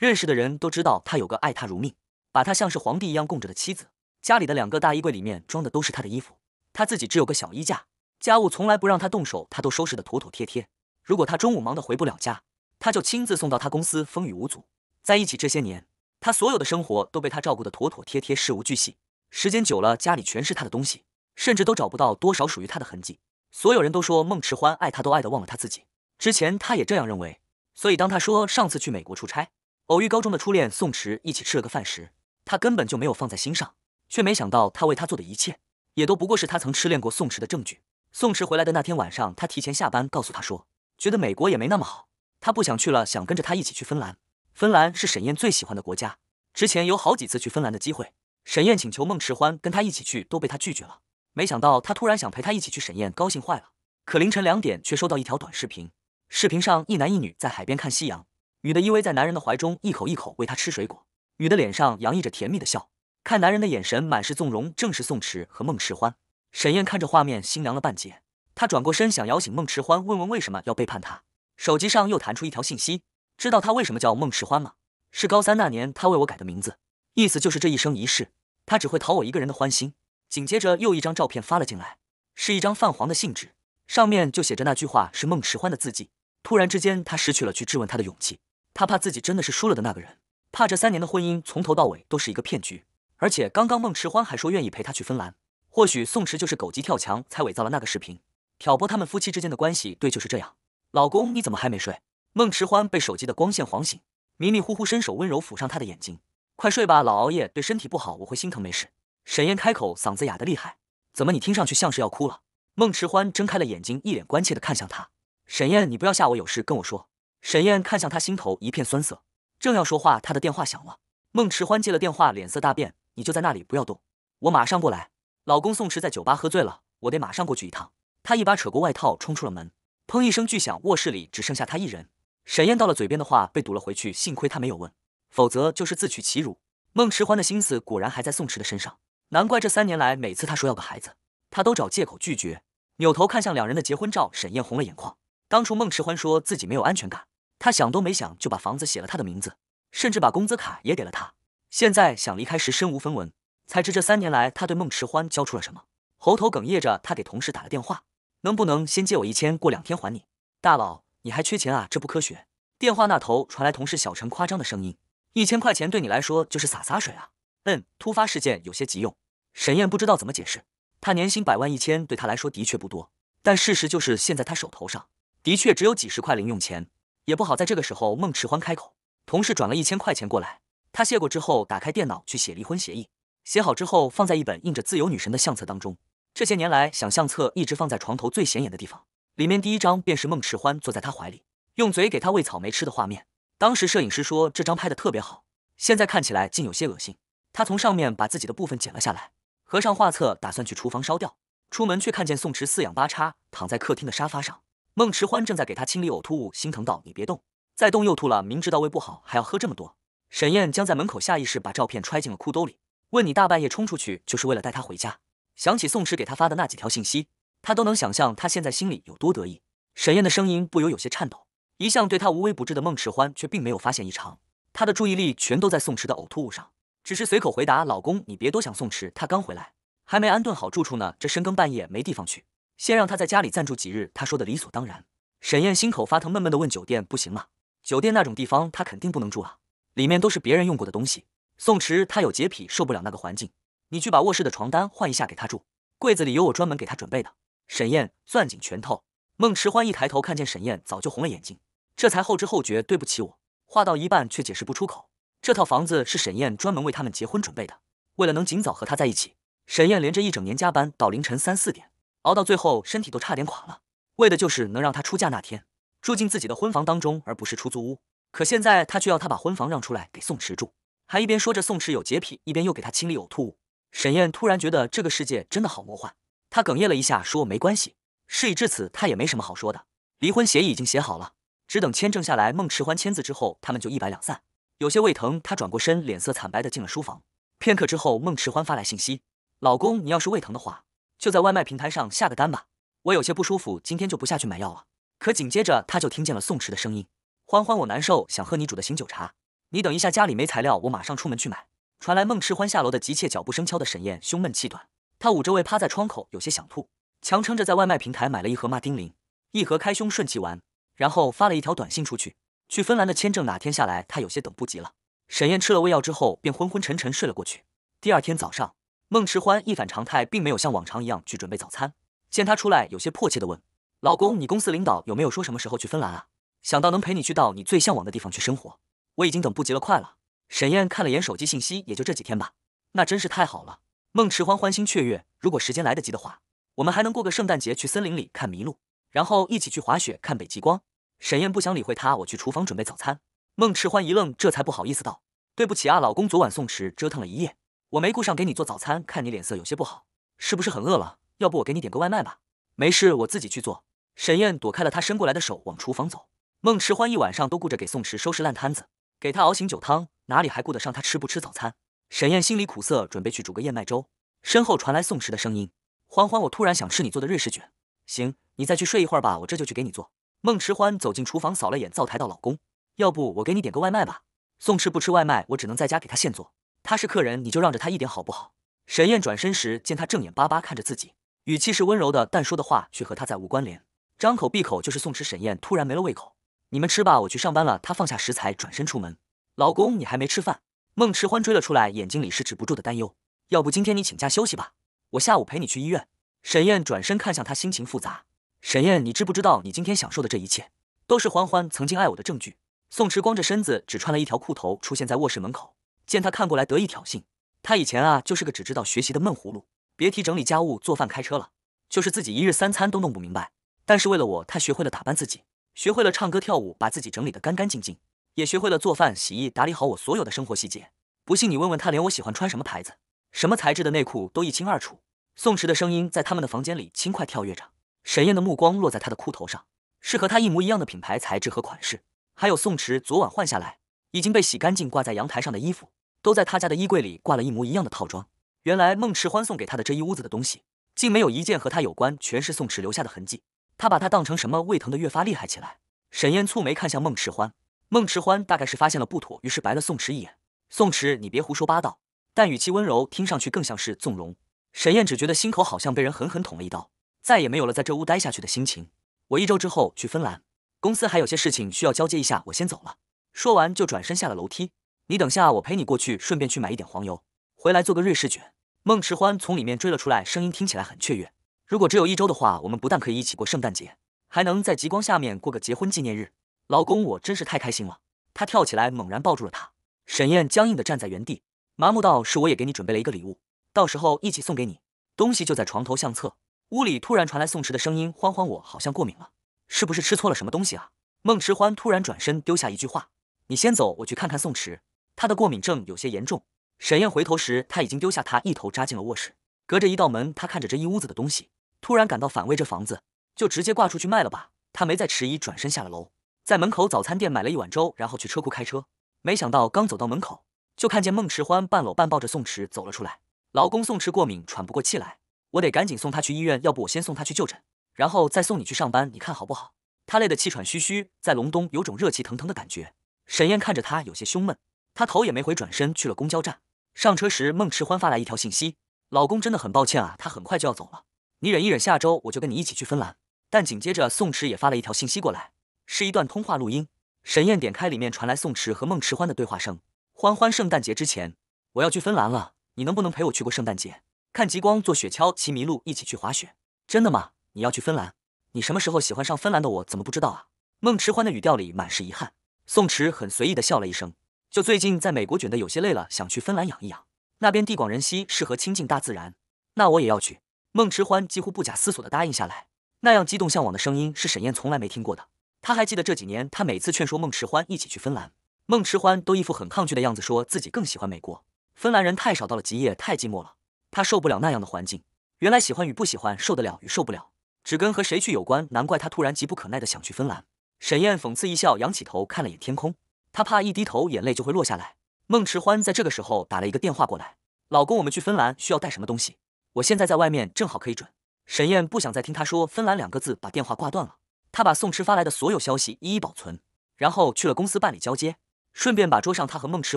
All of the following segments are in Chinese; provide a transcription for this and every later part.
认识的人都知道他有个爱他如命、把他像是皇帝一样供着的妻子。家里的两个大衣柜里面装的都是他的衣服，他自己只有个小衣架，家务从来不让他动手，他都收拾的妥妥帖帖。如果他中午忙得回不了家，他就亲自送到他公司，风雨无阻。在一起这些年，他所有的生活都被他照顾的妥妥帖帖，事无巨细。时间久了，家里全是他的东西，甚至都找不到多少属于他的痕迹。所有人都说孟迟欢爱他，都爱得忘了他自己。之前他也这样认为，所以当他说上次去美国出差，偶遇高中的初恋宋迟一起吃了个饭时，他根本就没有放在心上，却没想到他为他做的一切，也都不过是他曾痴恋过宋迟的证据。宋迟回来的那天晚上，他提前下班告诉他说，觉得美国也没那么好，他不想去了，想跟着他一起去芬兰。芬兰是沈燕最喜欢的国家，之前有好几次去芬兰的机会，沈燕请求孟迟欢跟他一起去，都被他拒绝了。没想到他突然想陪他一起去，沈燕高兴坏了。可凌晨两点却收到一条短视频，视频上一男一女在海边看夕阳，女的依偎在男人的怀中，一口一口喂他吃水果，女的脸上洋溢着甜蜜的笑，看男人的眼神满是纵容，正是宋迟和孟迟欢。沈燕看着画面，心凉了半截。她转过身想摇醒孟迟欢，问问为什么要背叛他。手机上又弹出一条信息：知道他为什么叫孟迟欢吗？是高三那年他为我改的名字，意思就是这一生一世，他只会讨我一个人的欢心。紧接着又一张照片发了进来，是一张泛黄的信纸，上面就写着那句话是孟迟欢的字迹。突然之间，他失去了去质问他的勇气，他怕自己真的是输了的那个人，怕这三年的婚姻从头到尾都是一个骗局。而且刚刚孟迟欢还说愿意陪他去芬兰，或许宋迟就是狗急跳墙才伪造了那个视频，挑拨他们夫妻之间的关系。对，就是这样。老公，你怎么还没睡？孟迟欢被手机的光线晃醒，迷迷糊糊伸手温柔抚上他的眼睛，快睡吧，老熬夜对身体不好，我会心疼。没事。沈燕开口，嗓子哑得厉害。怎么，你听上去像是要哭了？孟迟欢睁开了眼睛，一脸关切的看向他。沈燕，你不要吓我，有事跟我说。沈燕看向他，心头一片酸涩，正要说话，他的电话响了。孟迟欢接了电话，脸色大变。你就在那里，不要动，我马上过来。老公宋迟在酒吧喝醉了，我得马上过去一趟。他一把扯过外套，冲出了门。砰一声巨响，卧室里只剩下他一人。沈燕到了嘴边的话被堵了回去，幸亏他没有问，否则就是自取其辱。孟迟欢的心思果然还在宋迟的身上。难怪这三年来，每次他说要个孩子，他都找借口拒绝。扭头看向两人的结婚照，沈燕红了眼眶。当初孟迟欢说自己没有安全感，他想都没想就把房子写了他的名字，甚至把工资卡也给了他。现在想离开时身无分文，才知这三年来他对孟迟欢交出了什么。喉头哽咽着，他给同事打了电话，能不能先借我一千，过两天还你？大佬，你还缺钱啊？这不科学。电话那头传来同事小陈夸张的声音：一千块钱对你来说就是洒洒水啊。嗯，突发事件有些急用。沈燕不知道怎么解释，她年薪百万一千，对她来说的确不多，但事实就是现在她手头上的确只有几十块零用钱，也不好在这个时候。孟迟欢开口，同事转了一千块钱过来，他谢过之后，打开电脑去写离婚协议，写好之后放在一本印着自由女神的相册当中。这些年来，想相册一直放在床头最显眼的地方，里面第一张便是孟迟欢坐在他怀里，用嘴给他喂草莓吃的画面。当时摄影师说这张拍的特别好，现在看起来竟有些恶心。他从上面把自己的部分剪了下来，合上画册，打算去厨房烧掉。出门却看见宋迟四仰八叉躺在客厅的沙发上，孟迟欢正在给他清理呕吐物，心疼道：“你别动，再动又吐了，明知道胃不好还要喝这么多。”沈燕将在门口下意识把照片揣进了裤兜里，问：“你大半夜冲出去就是为了带他回家？”想起宋迟给他发的那几条信息，他都能想象他现在心里有多得意。沈燕的声音不由有些颤抖，一向对他无微不至的孟迟欢却并没有发现异常，他的注意力全都在宋迟的呕吐物上。只是随口回答：“老公，你别多想。”宋迟他刚回来，还没安顿好住处呢。这深更半夜没地方去，先让他在家里暂住几日。他说的理所当然。沈燕心口发疼，闷闷的问：“酒店不行吗？酒店那种地方他肯定不能住啊，里面都是别人用过的东西。”宋池他有洁癖，受不了那个环境。你去把卧室的床单换一下给他住，柜子里有我专门给他准备的。沈燕攥紧拳头。孟迟欢一抬头看见沈燕，早就红了眼睛，这才后知后觉：“对不起我。”话到一半却解释不出口。这套房子是沈燕专门为他们结婚准备的，为了能尽早和他在一起，沈燕连着一整年加班到凌晨三四点，熬到最后身体都差点垮了，为的就是能让他出嫁那天住进自己的婚房当中，而不是出租屋。可现在他却要他把婚房让出来给宋池住，还一边说着宋池有洁癖，一边又给他清理呕吐物。沈燕突然觉得这个世界真的好魔幻，她哽咽了一下，说没关系。事已至此，她也没什么好说的，离婚协议已经写好了，只等签证下来，孟迟欢签字之后，他们就一摆两散。有些胃疼，他转过身，脸色惨白的进了书房。片刻之后，孟迟欢发来信息：“老公，你要是胃疼的话，就在外卖平台上下个单吧。我有些不舒服，今天就不下去买药了。”可紧接着，他就听见了宋池的声音：“欢欢，我难受，想喝你煮的醒酒茶。”你等一下，家里没材料，我马上出门去买。传来孟迟欢下楼的急切脚步声，敲的沈燕胸闷气短。她捂着胃趴在窗口，有些想吐，强撑着在外卖平台买了一盒马丁啉，一盒开胸顺气丸，然后发了一条短信出去：去芬兰的签证哪天下来？她有些等不及了。沈燕吃了胃药之后，便昏昏沉沉睡了过去。第二天早上，孟迟欢一反常态，并没有像往常一样去准备早餐。见他出来，有些迫切的问：“老公，你公司领导有没有说什么时候去芬兰啊？想到能陪你去到你最向往的地方去生活，我已经等不及了，快了。”沈燕看了眼手机信息，也就这几天吧，那真是太好了。孟迟欢欢欣雀跃，如果时间来得及的话，我们还能过个圣诞节，去森林里看麋鹿，然后一起去滑雪看北极光。沈燕不想理会他，我去厨房准备早餐。孟迟欢一愣，这才不好意思道：“对不起啊，老公，昨晚宋迟折腾了一夜，我没顾上给你做早餐，看你脸色有些不好，是不是很饿了？要不我给你点个外卖吧？没事，我自己去做。”沈燕躲开了他伸过来的手，往厨房走。孟迟欢一晚上都顾着给宋迟收拾烂摊子，给他熬醒酒汤。哪里还顾得上他吃不吃早餐？沈燕心里苦涩，准备去煮个燕麦粥。身后传来宋迟的声音：“欢欢，我突然想吃你做的瑞士卷。”行，你再去睡一会儿吧，我这就去给你做。孟迟欢走进厨房，扫了眼灶台，道：“老公，要不我给你点个外卖吧？”宋迟不吃外卖，我只能在家给他现做。他是客人，你就让着他一点好不好？沈燕转身时，见他正眼巴巴看着自己，语气是温柔的，但说的话却和他再无关联，张口闭口就是宋池。沈燕突然没了胃口：“你们吃吧，我去上班了。”他放下食材，转身出门。老公，你还没吃饭？孟迟欢追了出来，眼睛里是止不住的担忧。要不今天你请假休息吧，我下午陪你去医院。沈燕转身看向他，心情复杂。沈燕，你知不知道你今天享受的这一切，都是欢欢曾经爱我的证据？宋迟光着身子，只穿了一条裤头，出现在卧室门口。见他看过来，得意挑衅。他以前啊，就是个只知道学习的闷葫芦，别提整理家务、做饭、开车了，就是自己一日三餐都弄不明白。但是为了我，他学会了打扮自己，学会了唱歌跳舞，把自己整理得干干净净。也学会了做饭、洗衣，打理好我所有的生活细节。不信你问问他，连我喜欢穿什么牌子、什么材质的内裤都一清二楚。宋池的声音在他们的房间里轻快跳跃着，沈燕的目光落在他的裤头上，是和他一模一样的品牌、材质和款式。还有宋池昨晚换下来已经被洗干净挂在阳台上的衣服，都在他家的衣柜里挂了一模一样的套装。原来孟迟欢送给他的这一屋子的东西，竟没有一件和他有关，全是宋池留下的痕迹。他把他当成什么？胃疼的越发厉害起来。沈燕蹙眉看向孟迟欢。孟迟欢大概是发现了不妥，于是白了宋迟一眼。宋迟，你别胡说八道。但语气温柔，听上去更像是纵容。沈燕只觉得心口好像被人狠狠捅了一刀，再也没有了在这屋待下去的心情。我一周之后去芬兰，公司还有些事情需要交接一下，我先走了。说完就转身下了楼梯。你等下，我陪你过去，顺便去买一点黄油，回来做个瑞士卷。孟迟欢从里面追了出来，声音听起来很雀跃。如果只有一周的话，我们不但可以一起过圣诞节，还能在极光下面过个结婚纪念日。老公，我真是太开心了！他跳起来，猛然抱住了他。沈燕僵硬的站在原地，麻木道：“是我也给你准备了一个礼物，到时候一起送给你。东西就在床头相册。”屋里突然传来宋池的声音：“欢欢，我好像过敏了，是不是吃错了什么东西啊？”孟迟欢突然转身丢下一句话：“你先走，我去看看宋池，他的过敏症有些严重。”沈燕回头时，他已经丢下他，一头扎进了卧室。隔着一道门，他看着这一屋子的东西，突然感到反胃，这房子就直接挂出去卖了吧。他没再迟疑，转身下了楼。在门口早餐店买了一碗粥，然后去车库开车。没想到刚走到门口，就看见孟迟欢半搂半抱着宋池走了出来。老公宋池过敏，喘不过气来，我得赶紧送他去医院。要不我先送他去就诊，然后再送你去上班，你看好不好？他累得气喘吁吁，在隆冬有种热气腾腾的感觉。沈燕看着他有些胸闷，他头也没回，转身去了公交站。上车时，孟迟欢发来一条信息：老公真的很抱歉啊，他很快就要走了，你忍一忍，下周我就跟你一起去芬兰。但紧接着，宋池也发了一条信息过来。是一段通话录音，沈燕点开，里面传来宋池和孟迟欢的对话声。欢欢，圣诞节之前我要去芬兰了，你能不能陪我去过圣诞节？看极光，坐雪橇，骑麋鹿，一起去滑雪。真的吗？你要去芬兰？你什么时候喜欢上芬兰的？我怎么不知道啊？孟迟欢的语调里满是遗憾。宋池很随意的笑了一声，就最近在美国卷的有些累了，想去芬兰养一养，那边地广人稀，适合亲近大自然。那我也要去。孟迟欢几乎不假思索的答应下来，那样激动向往的声音是沈燕从来没听过的。他还记得这几年，他每次劝说孟迟欢一起去芬兰，孟迟欢都一副很抗拒的样子，说自己更喜欢美国。芬兰人太少，到了极夜太寂寞了，他受不了那样的环境。原来喜欢与不喜欢，受得了与受不了，只跟和谁去有关。难怪他突然急不可耐的想去芬兰。沈燕讽刺一笑，仰起头看了眼天空，他怕一低头眼泪就会落下来。孟迟欢在这个时候打了一个电话过来，老公，我们去芬兰需要带什么东西？我现在在外面，正好可以准。沈燕不想再听他说芬兰两个字，把电话挂断了。她把宋迟发来的所有消息一一保存，然后去了公司办理交接。顺便把桌上他和孟迟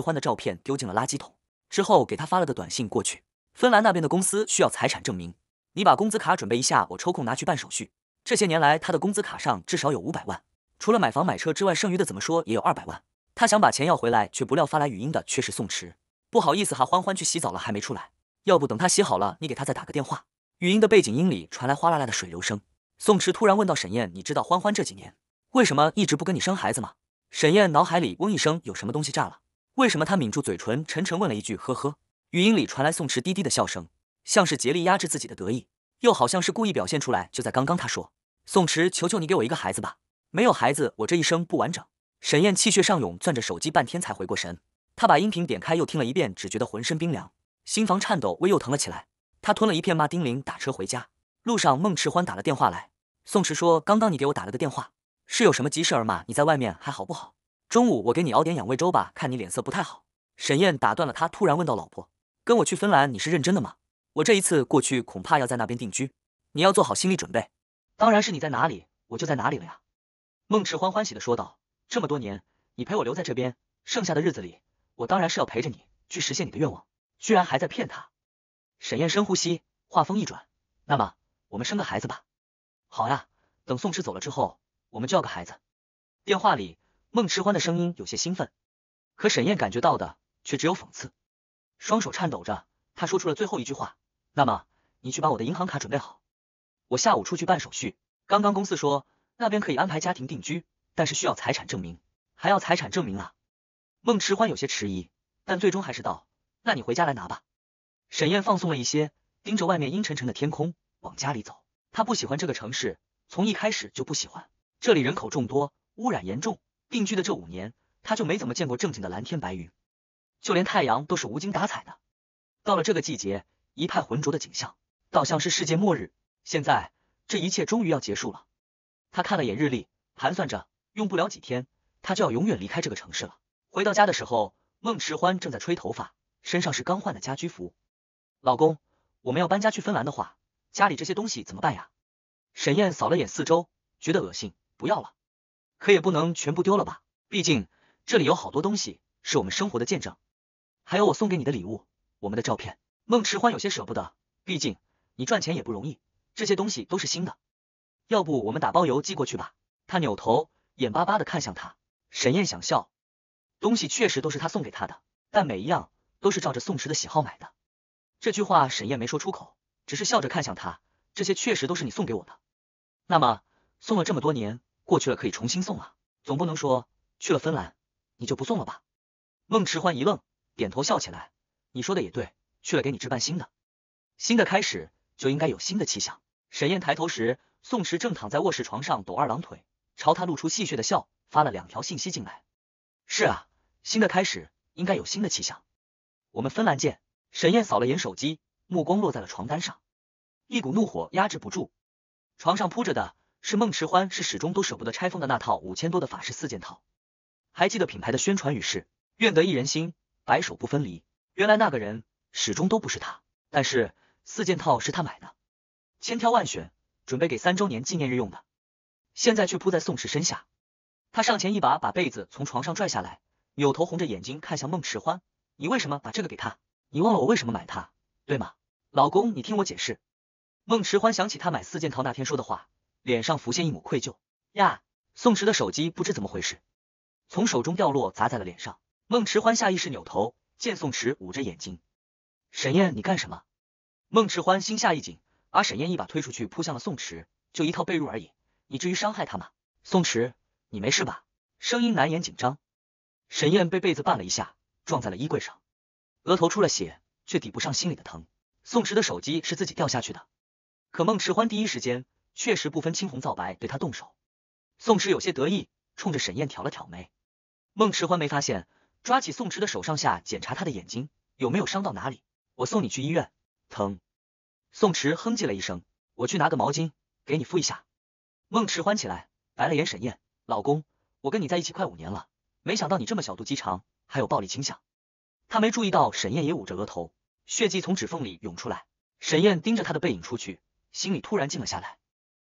欢的照片丢进了垃圾桶。之后给他发了个短信过去，芬兰那边的公司需要财产证明，你把工资卡准备一下，我抽空拿去办手续。这些年来，他的工资卡上至少有五百万，除了买房买车之外，剩余的怎么说也有二百万。他想把钱要回来，却不料发来语音的却是宋池。不好意思哈，欢欢去洗澡了，还没出来。要不等他洗好了，你给他再打个电话。语音的背景音里传来哗啦啦的水流声。宋池突然问到沈燕：“你知道欢欢这几年为什么一直不跟你生孩子吗？”沈燕脑海里嗡一声，有什么东西炸了？为什么他抿住嘴唇，沉沉问了一句：“呵呵。”语音里传来宋池低低的笑声，像是竭力压制自己的得意，又好像是故意表现出来。就在刚刚，他说：“宋池，求求你给我一个孩子吧，没有孩子，我这一生不完整。”沈燕气血上涌，攥着手机半天才回过神。她把音频点开又听了一遍，只觉得浑身冰凉，心房颤抖，胃又疼了起来。她吞了一片骂丁玲，打车回家。路上，孟迟欢打了电话来。宋池说：“刚刚你给我打了个电话，是有什么急事儿吗？你在外面还好不好？”中午我给你熬点养胃粥吧，看你脸色不太好。沈燕打断了他，突然问道：“老婆，跟我去芬兰，你是认真的吗？我这一次过去，恐怕要在那边定居，你要做好心理准备。”当然是你在哪里，我就在哪里了呀。孟迟欢欢喜的说道：“这么多年，你陪我留在这边，剩下的日子里，我当然是要陪着你去实现你的愿望。”居然还在骗他。沈燕深呼吸，话锋一转：“那么，我们生个孩子吧。”好呀，等宋池走了之后，我们就要个孩子。电话里。孟迟欢的声音有些兴奋，可沈燕感觉到的却只有讽刺。双手颤抖着，他说出了最后一句话：“那么，你去把我的银行卡准备好，我下午出去办手续。刚刚公司说那边可以安排家庭定居，但是需要财产证明，还要财产证明啊。”孟迟欢有些迟疑，但最终还是道：“那你回家来拿吧。”沈燕放松了一些，盯着外面阴沉沉的天空往家里走。他不喜欢这个城市，从一开始就不喜欢。这里人口众多，污染严重。定居的这五年，他就没怎么见过正经的蓝天白云，就连太阳都是无精打采的。到了这个季节，一派浑浊的景象，倒像是世界末日。现在，这一切终于要结束了。他看了眼日历，盘算着，用不了几天，他就要永远离开这个城市了。回到家的时候，孟迟欢正在吹头发，身上是刚换的家居服。老公，我们要搬家去芬兰的话，家里这些东西怎么办呀？沈燕扫了眼四周，觉得恶心，不要了。可也不能全部丢了吧，毕竟这里有好多东西是我们生活的见证，还有我送给你的礼物，我们的照片。孟迟欢有些舍不得，毕竟你赚钱也不容易，这些东西都是新的。要不我们打包邮寄过去吧？他扭头，眼巴巴的看向他。沈燕想笑，东西确实都是他送给他的，但每一样都是照着宋池的喜好买的。这句话沈燕没说出口，只是笑着看向他。这些确实都是你送给我的。那么送了这么多年。过去了可以重新送啊，总不能说去了芬兰你就不送了吧？孟迟欢一愣，点头笑起来。你说的也对，去了给你置办新的，新的开始就应该有新的气象。沈燕抬头时，宋池正躺在卧室床上抖二郎腿，朝他露出戏谑的笑，发了两条信息进来。是啊，新的开始应该有新的气象。我们芬兰见。沈燕扫了眼手机，目光落在了床单上，一股怒火压制不住。床上铺着的。是孟迟欢是始终都舍不得拆封的那套五千多的法式四件套，还记得品牌的宣传语是“愿得一人心，白首不分离”。原来那个人始终都不是他，但是四件套是他买的，千挑万选，准备给三周年纪念日用的，现在却扑在宋池身下。他上前一把把被子从床上拽下来，扭头红着眼睛看向孟迟欢：“你为什么把这个给他？你忘了我为什么买它，对吗？老公，你听我解释。”孟迟欢想起他买四件套那天说的话。脸上浮现一抹愧疚呀，宋池的手机不知怎么回事，从手中掉落，砸在了脸上。孟迟欢下意识扭头，见宋池捂着眼睛。沈燕，你干什么？孟迟欢心下一紧，把沈燕一把推出去，扑向了宋池。就一套被褥而已，你至于伤害他吗？宋池，你没事吧？声音难掩紧张。沈燕被被子绊了一下，撞在了衣柜上，额头出了血，却抵不上心里的疼。宋池的手机是自己掉下去的，可孟迟欢第一时间。确实不分青红皂白对他动手，宋池有些得意，冲着沈燕挑了挑眉。孟迟欢没发现，抓起宋池的手上下检查他的眼睛有没有伤到哪里。我送你去医院，疼。宋池哼唧了一声，我去拿个毛巾给你敷一下。孟迟欢起来，白了眼沈燕，老公，我跟你在一起快五年了，没想到你这么小肚鸡肠，还有暴力倾向。他没注意到沈燕也捂着额头，血迹从指缝里涌出来。沈燕盯着他的背影出去，心里突然静了下来。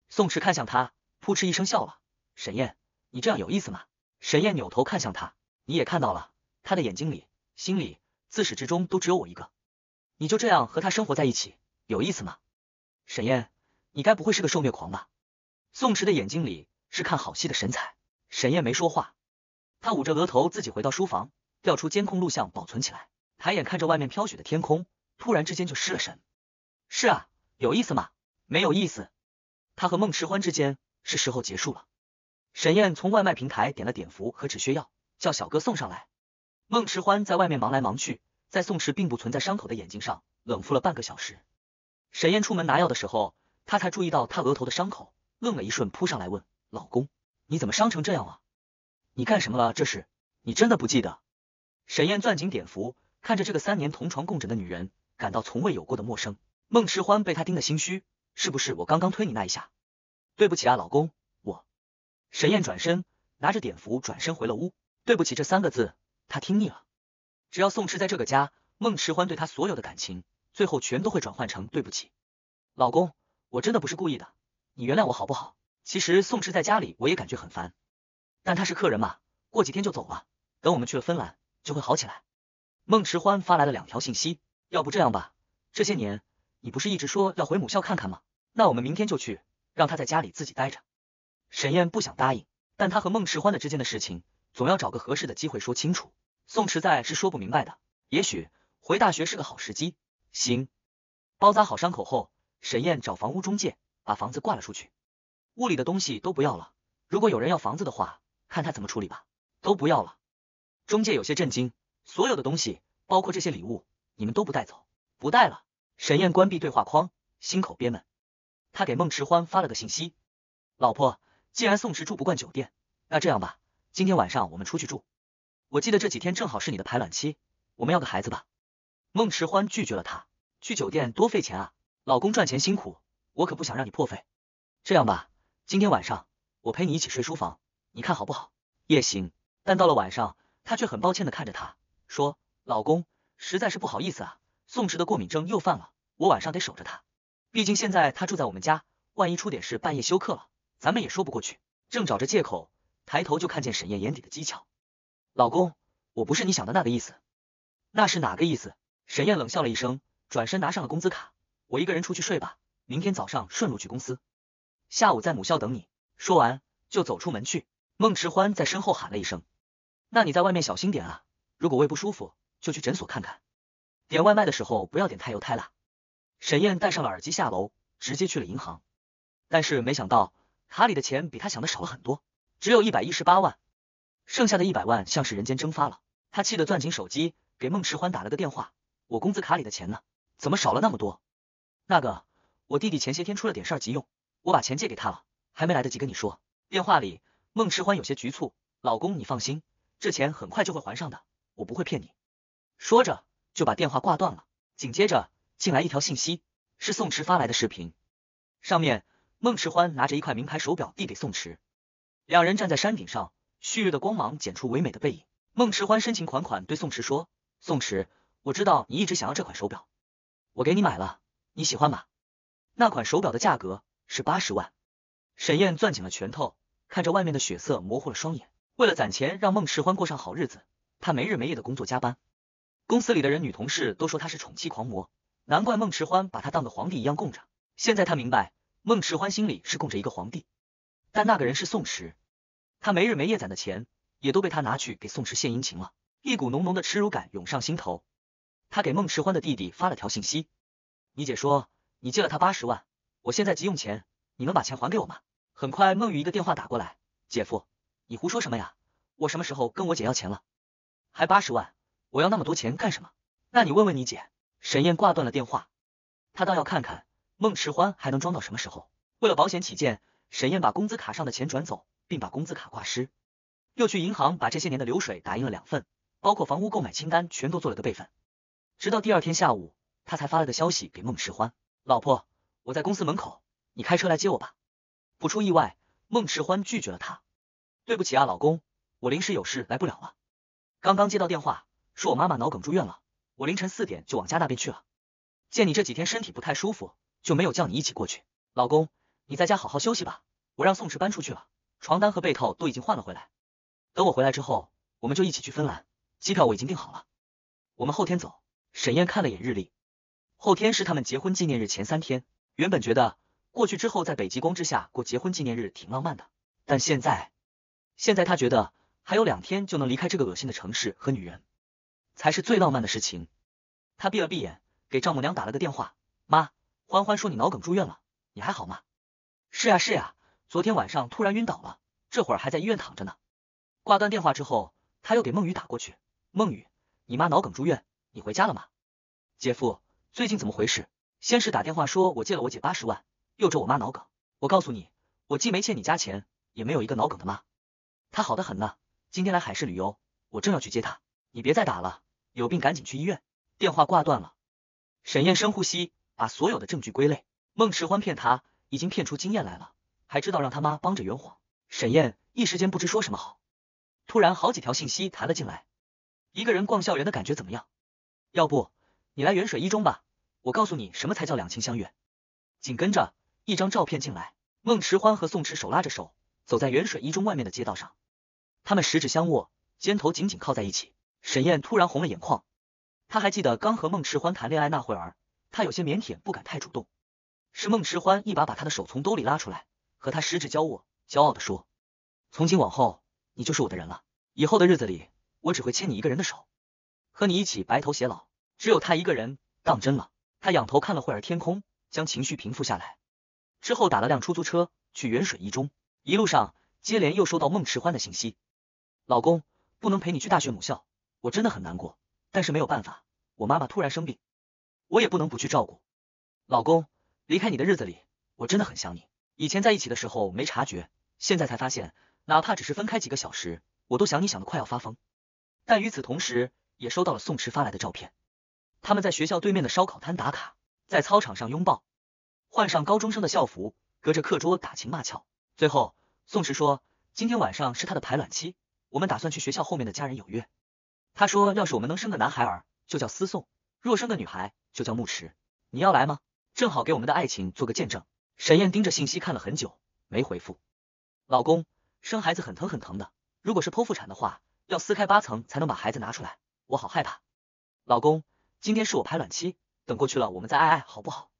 宋池看向他，扑哧一声笑了。沈燕，你这样有意思吗？沈燕扭头看向他，你也看到了，他的眼睛里、心里自始至终都只有我一个。你就这样和他生活在一起，有意思吗？沈燕，你该不会是个受虐狂吧？宋池的眼睛里是看好戏的神采。沈燕没说话，他捂着额头自己回到书房，调出监控录像保存起来，抬眼看着外面飘雪的天空，突然之间就失了神。是啊，有意思吗？没有意思。他和孟迟欢之间是时候结束了。沈燕从外卖平台点了碘伏和止血药，叫小哥送上来。孟迟欢在外面忙来忙去，在宋池并不存在伤口的眼睛上冷敷了半个小时。沈燕出门拿药的时候，他才注意到他额头的伤口，愣了一瞬，扑上来问：“老公，你怎么伤成这样啊？你干什么了？这是？你真的不记得？”沈燕攥紧碘伏，看着这个三年同床共枕的女人，感到从未有过的陌生。孟迟欢被他盯得心虚，是不是我刚刚推你那一下？对不起啊，老公。我沈燕转身，拿着碘伏转身回了屋。对不起这三个字，她听腻了。只要宋池在这个家，孟迟欢对他所有的感情，最后全都会转换成对不起。老公，我真的不是故意的，你原谅我好不好？其实宋池在家里我也感觉很烦，但他是客人嘛，过几天就走了。等我们去了芬兰，就会好起来。孟迟欢发来了两条信息，要不这样吧，这些年你不是一直说要回母校看看吗？那我们明天就去，让他在家里自己待着。沈燕不想答应，但她和孟迟欢的之间的事情，总要找个合适的机会说清楚。宋池在是说不明白的，也许回大学是个好时机。行，包扎好伤口后，沈燕找房屋中介把房子挂了出去。屋里的东西都不要了，如果有人要房子的话，看他怎么处理吧。都不要了。中介有些震惊，所有的东西，包括这些礼物，你们都不带走？不带了。沈燕关闭对话框，心口憋闷。他给孟迟欢发了个信息，老婆。既然宋池住不惯酒店，那这样吧，今天晚上我们出去住。我记得这几天正好是你的排卵期，我们要个孩子吧。孟迟欢拒绝了他，去酒店多费钱啊，老公赚钱辛苦，我可不想让你破费。这样吧，今天晚上我陪你一起睡书房，你看好不好？也行。但到了晚上，他却很抱歉的看着他说：“老公，实在是不好意思啊，宋池的过敏症又犯了，我晚上得守着他。毕竟现在他住在我们家，万一出点事，半夜休克了。”咱们也说不过去，正找着借口，抬头就看见沈燕眼底的讥诮。老公，我不是你想的那个意思。那是哪个意思？沈燕冷笑了一声，转身拿上了工资卡。我一个人出去睡吧，明天早上顺路去公司，下午在母校等你。说完就走出门去。孟迟欢在身后喊了一声：“那你在外面小心点啊，如果胃不舒服就去诊所看看。点外卖的时候不要点太油太辣。”沈燕戴上了耳机下楼，直接去了银行。但是没想到。卡里的钱比他想的少了很多，只有一百一十八万，剩下的一百万像是人间蒸发了。他气得攥紧手机，给孟迟欢打了个电话：“我工资卡里的钱呢？怎么少了那么多？”那个，我弟弟前些天出了点事儿急用，我把钱借给他了，还没来得及跟你说。电话里，孟迟欢有些局促：“老公，你放心，这钱很快就会还上的，我不会骗你。”说着就把电话挂断了。紧接着进来一条信息，是宋池发来的视频，上面。孟迟欢拿着一块名牌手表递给宋池，两人站在山顶上，旭日的光芒剪出唯美的背影。孟迟欢深情款款对宋池说：“宋池，我知道你一直想要这款手表，我给你买了，你喜欢吗？”那款手表的价格是八十万。沈燕攥紧了拳头，看着外面的血色模糊了双眼。为了攒钱让孟迟欢过上好日子，他没日没夜的工作加班。公司里的人女同事都说他是宠妻狂魔，难怪孟迟欢把他当个皇帝一样供着。现在他明白。孟迟欢心里是供着一个皇帝，但那个人是宋池，他没日没夜攒的钱也都被他拿去给宋池献殷勤了，一股浓浓的耻辱感涌上心头。他给孟迟欢的弟弟发了条信息：“你姐说你借了他八十万，我现在急用钱，你能把钱还给我吗？”很快，孟雨一个电话打过来：“姐夫，你胡说什么呀？我什么时候跟我姐要钱了？还八十万？我要那么多钱干什么？那你问问你姐。”沈燕挂断了电话，她倒要看看。孟迟欢还能装到什么时候？为了保险起见，沈燕把工资卡上的钱转走，并把工资卡挂失，又去银行把这些年的流水打印了两份，包括房屋购买清单，全都做了个备份。直到第二天下午，他才发了个消息给孟迟欢：“老婆，我在公司门口，你开车来接我吧。”不出意外，孟迟欢拒绝了他：“对不起啊，老公，我临时有事来不了了。刚刚接到电话，说我妈妈脑梗住院了，我凌晨四点就往家那边去了。见你这几天身体不太舒服。”就没有叫你一起过去，老公，你在家好好休息吧。我让宋迟搬出去了，床单和被套都已经换了回来。等我回来之后，我们就一起去芬兰，机票我已经订好了，我们后天走。沈燕看了眼日历，后天是他们结婚纪念日前三天。原本觉得过去之后在北极光之下过结婚纪念日挺浪漫的，但现在，现在他觉得还有两天就能离开这个恶心的城市和女人，才是最浪漫的事情。他闭了闭眼，给丈母娘打了个电话：“妈，欢欢说你脑梗住院了，你还好吗？”“是呀是呀，昨天晚上突然晕倒了，这会儿还在医院躺着呢。”挂断电话之后，他又给孟雨打过去：“孟雨，你妈脑梗住院。”你回家了吗，姐夫？最近怎么回事？先是打电话说我借了我姐八十万，又咒我妈脑梗。我告诉你，我既没欠你家钱，也没有一个脑梗的妈。她好的很呢，今天来海市旅游，我正要去接她。你别再打了，有病赶紧去医院。电话挂断了。沈燕深呼吸，把所有的证据归类。孟迟欢骗她，已经骗出经验来了，还知道让他妈帮着圆谎。沈燕一时间不知说什么好。突然好几条信息弹了进来，一个人逛校园的感觉怎么样？要不你来远水一中吧，我告诉你什么才叫两情相悦。紧跟着一张照片进来，孟迟欢和宋迟手拉着手走在远水一中外面的街道上，他们十指相握，肩头紧紧靠在一起。沈燕突然红了眼眶，她还记得刚和孟迟欢谈恋爱那会儿，她有些腼腆，不敢太主动。是孟迟欢一把把她的手从兜里拉出来，和她十指交握，骄傲的说：“从今往后，你就是我的人了。以后的日子里，我只会牵你一个人的手，和你一起白头偕老。”只有他一个人，当真了。他仰头看了会儿天空，将情绪平复下来，之后打了辆出租车去远水一中。一路上，接连又收到孟迟欢的信息：“老公，不能陪你去大学母校，我真的很难过。但是没有办法，我妈妈突然生病，我也不能不去照顾。老公，离开你的日子里，我真的很想你。以前在一起的时候没察觉，现在才发现，哪怕只是分开几个小时，我都想你想的快要发疯。但与此同时，也收到了宋迟发来的照片。”他们在学校对面的烧烤摊打卡，在操场上拥抱，换上高中生的校服，隔着课桌打情骂俏。最后，宋池说：“今天晚上是他的排卵期，我们打算去学校后面的家人有约。他说，要是我们能生个男孩儿，就叫思宋；若生个女孩，就叫慕池。你要来吗？正好给我们的爱情做个见证。”沈燕盯着信息看了很久，没回复。老公，生孩子很疼很疼的，如果是剖腹产的话，要撕开八层才能把孩子拿出来，我好害怕。老公。今天是我排卵期，等过去了我们再爱爱好不好？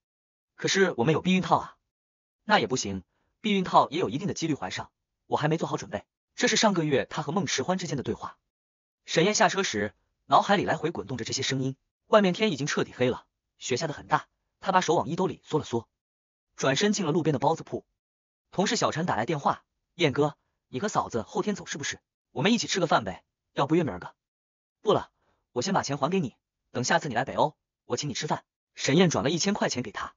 可是我们有避孕套啊，那也不行，避孕套也有一定的几率怀上，我还没做好准备。这是上个月他和孟迟欢之间的对话。沈燕下车时，脑海里来回滚动着这些声音。外面天已经彻底黑了，雪下的很大。他把手往衣兜里缩了缩，转身进了路边的包子铺。同事小陈打来电话，燕哥，你和嫂子后天走是不是？我们一起吃个饭呗，要不约明儿个？不了，我先把钱还给你。等下次你来北欧，我请你吃饭。沈燕转了一千块钱给他，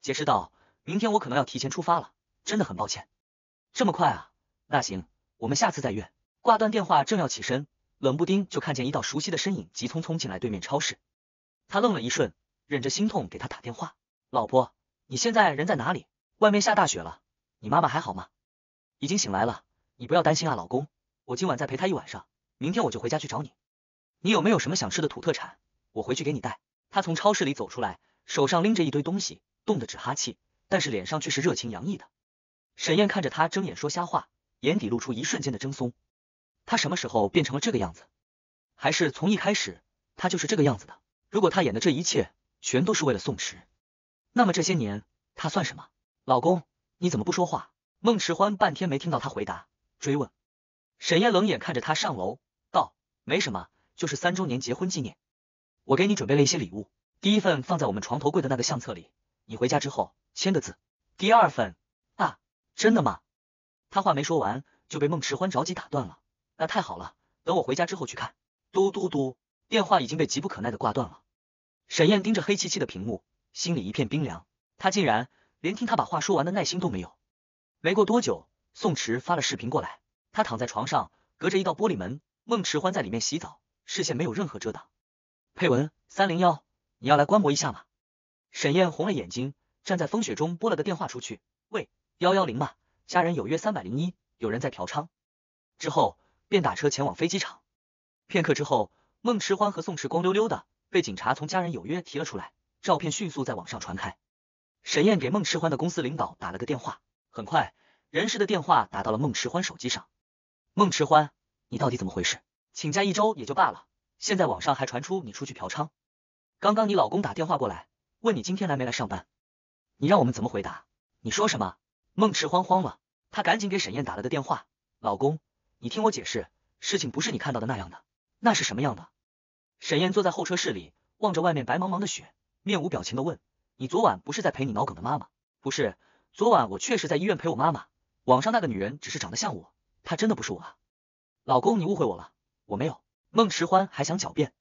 解释道：“明天我可能要提前出发了，真的很抱歉。”这么快啊？那行，我们下次再约。挂断电话，正要起身，冷不丁就看见一道熟悉的身影急匆匆进来对面超市。他愣了一瞬，忍着心痛给他打电话：“老婆，你现在人在哪里？外面下大雪了，你妈妈还好吗？”已经醒来了，你不要担心啊，老公，我今晚再陪她一晚上，明天我就回家去找你。你有没有什么想吃的土特产？我回去给你带。他从超市里走出来，手上拎着一堆东西，冻得直哈气，但是脸上却是热情洋溢的。沈燕看着他睁眼说瞎话，眼底露出一瞬间的怔忪。他什么时候变成了这个样子？还是从一开始他就是这个样子的？如果他演的这一切全都是为了宋池，那么这些年他算什么？老公，你怎么不说话？孟迟欢半天没听到他回答，追问。沈燕冷眼看着他上楼，道：没什么，就是三周年结婚纪念。我给你准备了一些礼物，第一份放在我们床头柜的那个相册里，你回家之后签个字。第二份啊，真的吗？他话没说完就被孟迟欢着急打断了。那太好了，等我回家之后去看。嘟嘟嘟，电话已经被急不可耐的挂断了。沈燕盯着黑漆漆的屏幕，心里一片冰凉。他竟然连听他把话说完的耐心都没有。没过多久，宋池发了视频过来，他躺在床上，隔着一道玻璃门，孟迟欢在里面洗澡，视线没有任何遮挡。配文三零幺，你要来观摩一下吗？沈燕红了眼睛，站在风雪中拨了个电话出去。喂，幺幺零嘛，家人有约三百零一，有人在嫖娼。之后便打车前往飞机场。片刻之后，孟迟欢和宋迟光溜溜的被警察从家人有约提了出来，照片迅速在网上传开。沈燕给孟迟欢的公司领导打了个电话，很快人事的电话打到了孟迟欢手机上。孟迟欢，你到底怎么回事？请假一周也就罢了，现在网上还传出你出去嫖娼。刚刚你老公打电话过来，问你今天来没来上班，你让我们怎么回答？你说什么？孟迟慌慌了，他赶紧给沈燕打了个电话。老公，你听我解释，事情不是你看到的那样的，那是什么样的？沈燕坐在候车室里，望着外面白茫茫的雪，面无表情的问：你昨晚不是在陪你脑梗的妈妈？不是，昨晚我确实在医院陪我妈妈。网上那个女人只是长得像我，她真的不是我啊。老公，你误会我了，我没有。孟迟欢还想狡辩，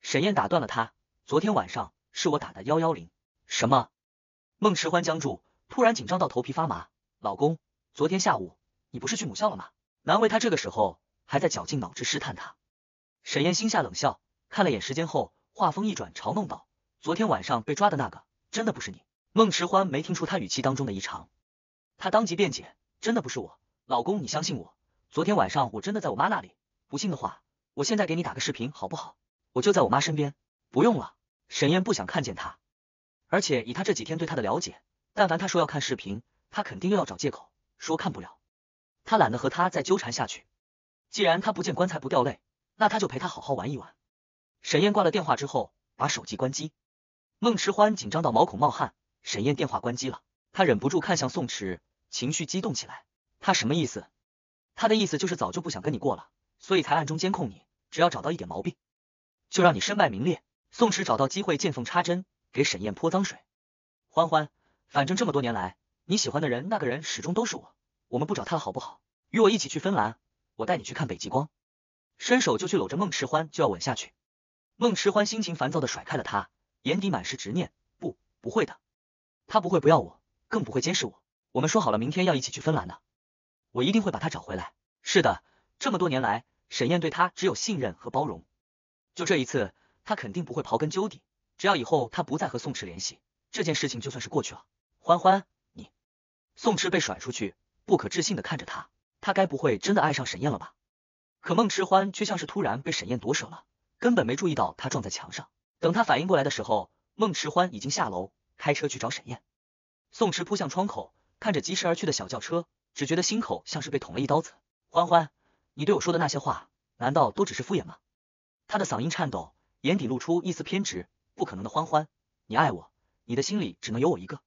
沈燕打断了他。昨天晚上是我打的幺幺零。什么？孟迟欢僵住，突然紧张到头皮发麻。老公，昨天下午你不是去母校了吗？难为他这个时候还在绞尽脑汁试探他。沈燕心下冷笑，看了眼时间后，话锋一转，嘲弄道：“昨天晚上被抓的那个真的不是你。”孟迟欢没听出他语气当中的异常，他当即辩解：“真的不是我，老公，你相信我，昨天晚上我真的在我妈那里。不信的话，我现在给你打个视频好不好？我就在我妈身边。”不用了，沈燕不想看见他，而且以他这几天对他的了解，但凡他说要看视频，他肯定又要找借口说看不了。他懒得和他再纠缠下去，既然他不见棺材不掉泪，那他就陪他好好玩一玩。沈燕挂了电话之后，把手机关机。孟迟欢紧张到毛孔冒汗。沈燕电话关机了，他忍不住看向宋迟，情绪激动起来。他什么意思？他的意思就是早就不想跟你过了，所以才暗中监控你，只要找到一点毛病，就让你身败名裂。宋池找到机会见缝插针，给沈燕泼脏水。欢欢，反正这么多年来，你喜欢的人那个人始终都是我，我们不找他了好不好？与我一起去芬兰，我带你去看北极光。伸手就去搂着孟迟欢，就要吻下去。孟迟欢心情烦躁的甩开了他，眼底满是执念。不，不会的，他不会不要我，更不会监视我。我们说好了，明天要一起去芬兰的，我一定会把他找回来。是的，这么多年来，沈燕对他只有信任和包容，就这一次。他肯定不会刨根究底，只要以后他不再和宋池联系，这件事情就算是过去了。欢欢，你宋池被甩出去，不可置信的看着他，他该不会真的爱上沈燕了吧？可孟迟欢却像是突然被沈燕夺舍了，根本没注意到他撞在墙上。等他反应过来的时候，孟迟欢已经下楼开车去找沈燕。宋池扑向窗口，看着疾驰而去的小轿车，只觉得心口像是被捅了一刀子。欢欢，你对我说的那些话，难道都只是敷衍吗？他的嗓音颤抖。眼底露出一丝偏执，不可能的，欢欢，你爱我，你的心里只能有我一个，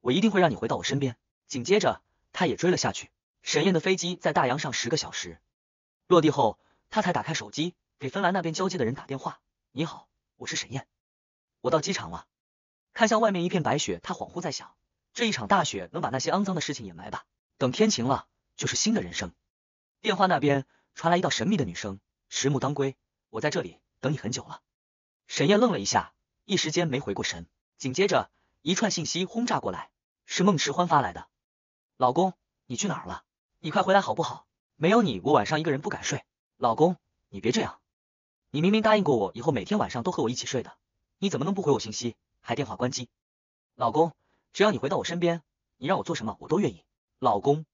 我一定会让你回到我身边。紧接着，他也追了下去。沈燕的飞机在大洋上十个小时，落地后，他才打开手机，给芬兰那边交接的人打电话。你好，我是沈燕，我到机场了。看向外面一片白雪，他恍惚在想，这一场大雪能把那些肮脏的事情掩埋吧？等天晴了，就是新的人生。电话那边传来一道神秘的女声：实木当归，我在这里。等你很久了，沈燕愣了一下，一时间没回过神。紧接着，一串信息轰炸过来，是孟迟欢发来的：“老公，你去哪儿了？你快回来好不好？没有你，我晚上一个人不敢睡。老公，你别这样，你明明答应过我，以后每天晚上都和我一起睡的，你怎么能不回我信息，还电话关机？老公，只要你回到我身边，你让我做什么我都愿意。老公，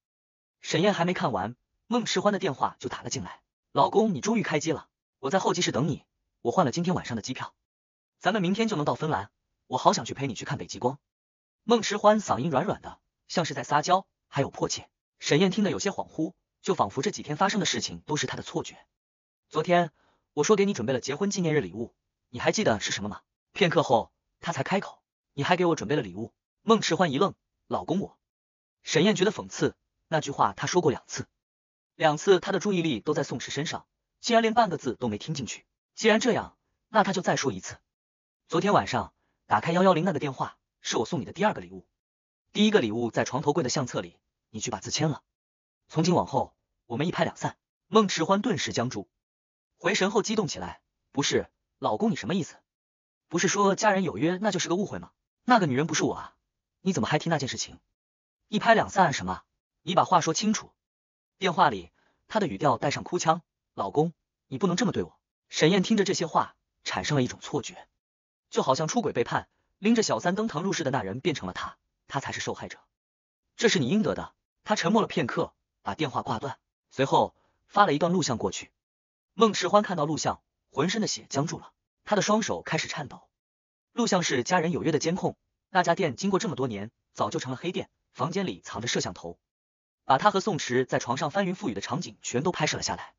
沈燕还没看完，孟迟欢的电话就打了进来：老公，你终于开机了，我在候机室等你。我换了今天晚上的机票，咱们明天就能到芬兰。我好想去陪你去看北极光。孟迟欢嗓音软软的，像是在撒娇，还有迫切。沈燕听得有些恍惚，就仿佛这几天发生的事情都是她的错觉。昨天我说给你准备了结婚纪念日礼物，你还记得是什么吗？片刻后，他才开口：“你还给我准备了礼物。”孟迟欢一愣：“老公我。”沈燕觉得讽刺，那句话他说过两次，两次他的注意力都在宋池身上，竟然连半个字都没听进去。既然这样，那他就再说一次。昨天晚上打开幺幺零那个电话，是我送你的第二个礼物。第一个礼物在床头柜的相册里，你去把字签了。从今往后，我们一拍两散。孟迟欢顿时僵住，回神后激动起来。不是，老公，你什么意思？不是说家人有约，那就是个误会吗？那个女人不是我啊，你怎么还提那件事情？一拍两散什么？你把话说清楚。电话里，他的语调带上哭腔。老公，你不能这么对我。沈燕听着这些话，产生了一种错觉，就好像出轨背叛，拎着小三登堂入室的那人变成了他，他才是受害者。这是你应得的。他沉默了片刻，把电话挂断，随后发了一段录像过去。孟迟欢看到录像，浑身的血僵住了，他的双手开始颤抖。录像是家人有约的监控，那家店经过这么多年，早就成了黑店，房间里藏着摄像头，把他和宋池在床上翻云覆雨的场景全都拍摄了下来。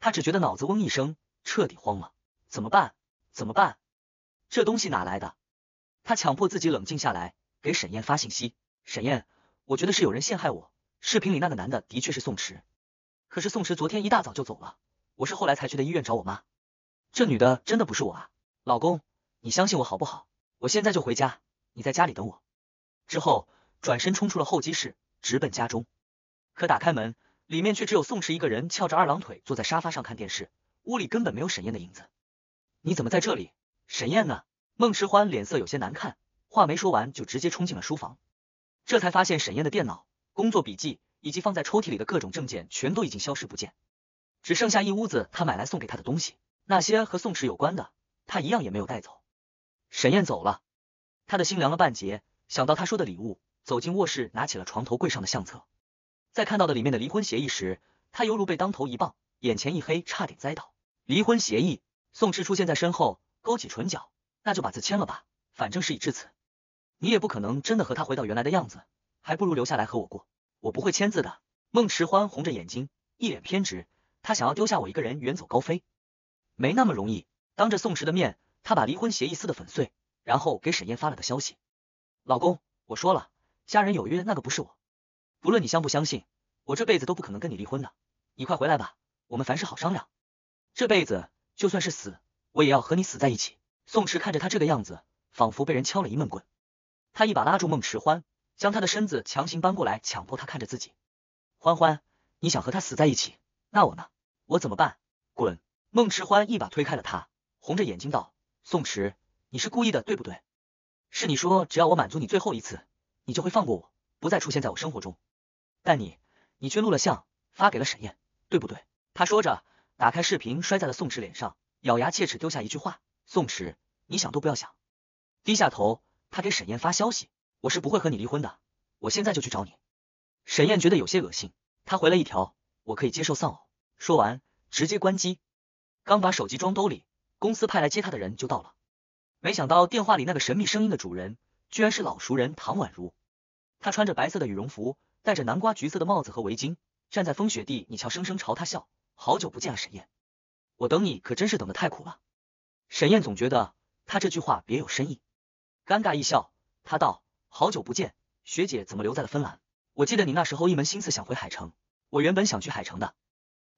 他只觉得脑子嗡一声，彻底慌了。怎么办？怎么办？这东西哪来的？他强迫自己冷静下来，给沈燕发信息：沈燕，我觉得是有人陷害我。视频里那个男的的确是宋池，可是宋池昨天一大早就走了，我是后来才去的医院找我妈。这女的真的不是我啊，老公，你相信我好不好？我现在就回家，你在家里等我。之后转身冲出了候机室，直奔家中。可打开门，里面却只有宋池一个人翘着二郎腿坐在沙发上看电视，屋里根本没有沈燕的影子。你怎么在这里？沈燕呢？孟迟欢脸色有些难看，话没说完就直接冲进了书房。这才发现沈燕的电脑、工作笔记以及放在抽屉里的各种证件全都已经消失不见，只剩下一屋子他买来送给他的东西，那些和宋池有关的，他一样也没有带走。沈燕走了，他的心凉了半截。想到他说的礼物，走进卧室，拿起了床头柜上的相册，在看到的里面的离婚协议时，他犹如被当头一棒，眼前一黑，差点栽倒。离婚协议，宋池出现在身后，勾起唇角，那就把字签了吧，反正事已至此，你也不可能真的和他回到原来的样子，还不如留下来和我过。我不会签字的。孟迟欢红着眼睛，一脸偏执，他想要丢下我一个人远走高飞，没那么容易。当着宋池的面，他把离婚协议撕得粉碎，然后给沈燕发了个消息。老公，我说了，家人有约，那个不是我。不论你相不相信，我这辈子都不可能跟你离婚的。你快回来吧，我们凡事好商量。这辈子就算是死，我也要和你死在一起。宋池看着他这个样子，仿佛被人敲了一闷棍。他一把拉住孟迟欢，将他的身子强行搬过来，强迫他看着自己。欢欢，你想和他死在一起，那我呢？我怎么办？滚！孟迟欢一把推开了他，红着眼睛道：宋池，你是故意的，对不对？是你说，只要我满足你最后一次，你就会放过我，不再出现在我生活中。但你，你却录了像，发给了沈燕，对不对？他说着，打开视频，摔在了宋池脸上，咬牙切齿丢下一句话：宋池，你想都不要想。低下头，他给沈燕发消息：我是不会和你离婚的，我现在就去找你。沈燕觉得有些恶心，他回了一条：我可以接受丧偶。说完，直接关机。刚把手机装兜里，公司派来接他的人就到了。没想到电话里那个神秘声音的主人，居然是老熟人唐宛如。她穿着白色的羽绒服，戴着南瓜橘色的帽子和围巾，站在风雪地，你悄声声朝他笑。好久不见啊，沈燕，我等你可真是等得太苦了。沈燕总觉得他这句话别有深意，尴尬一笑，他道：好久不见，学姐怎么留在了芬兰？我记得你那时候一门心思想回海城，我原本想去海城的，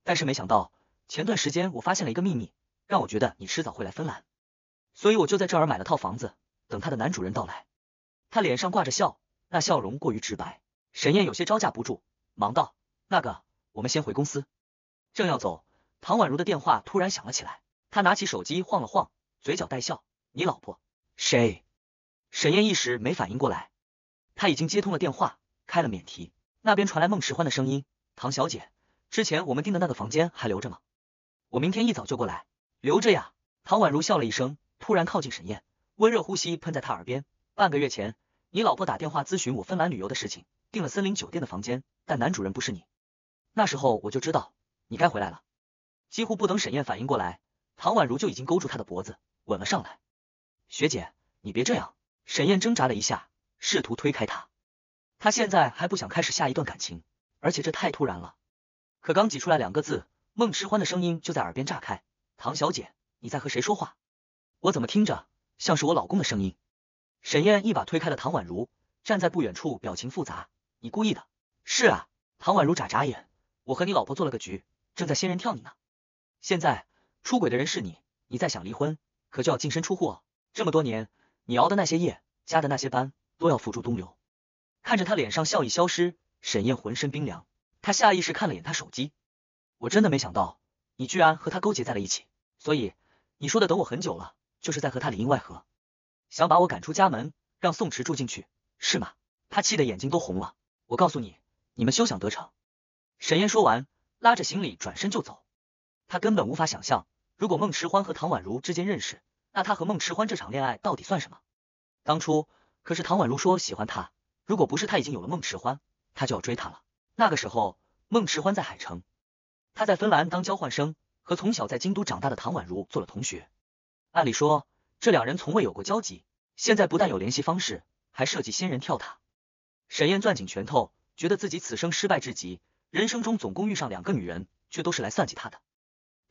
但是没想到前段时间我发现了一个秘密，让我觉得你迟早会来芬兰。所以我就在这儿买了套房子，等他的男主人到来。他脸上挂着笑，那笑容过于直白。沈燕有些招架不住，忙道：“那个，我们先回公司。”正要走，唐宛如的电话突然响了起来。他拿起手机晃了晃，嘴角带笑：“你老婆？谁？”沈燕一时没反应过来，他已经接通了电话，开了免提，那边传来孟迟欢的声音：“唐小姐，之前我们订的那个房间还留着吗？我明天一早就过来。”留着呀。唐宛如笑了一声。突然靠近沈燕，温热呼吸喷在她耳边。半个月前，你老婆打电话咨询我芬兰旅游的事情，订了森林酒店的房间，但男主人不是你。那时候我就知道你该回来了。几乎不等沈燕反应过来，唐宛如就已经勾住她的脖子吻了上来。学姐，你别这样。沈燕挣扎了一下，试图推开他。她现在还不想开始下一段感情，而且这太突然了。可刚挤出来两个字，孟迟欢的声音就在耳边炸开：“唐小姐，你在和谁说话？”我怎么听着像是我老公的声音？沈燕一把推开了唐宛如，站在不远处，表情复杂。你故意的？是啊。唐宛如眨眨眼，我和你老婆做了个局，正在仙人跳你呢。现在出轨的人是你，你再想离婚，可就要净身出户。这么多年，你熬的那些夜，加的那些班，都要付诸东流。看着他脸上笑意消失，沈燕浑身冰凉。她下意识看了眼他手机，我真的没想到，你居然和他勾结在了一起。所以你说的等我很久了。就是在和他里应外合，想把我赶出家门，让宋池住进去，是吗？他气得眼睛都红了。我告诉你，你们休想得逞！沈燕说完，拉着行李转身就走。他根本无法想象，如果孟迟欢和唐宛如之间认识，那他和孟迟欢这场恋爱到底算什么？当初可是唐宛如说喜欢他，如果不是他已经有了孟迟欢，他就要追她了。那个时候，孟迟欢在海城，他在芬兰当交换生，和从小在京都长大的唐宛如做了同学。按理说，这两人从未有过交集，现在不但有联系方式，还设计仙人跳塔。沈燕攥紧拳头，觉得自己此生失败至极，人生中总共遇上两个女人，却都是来算计她的。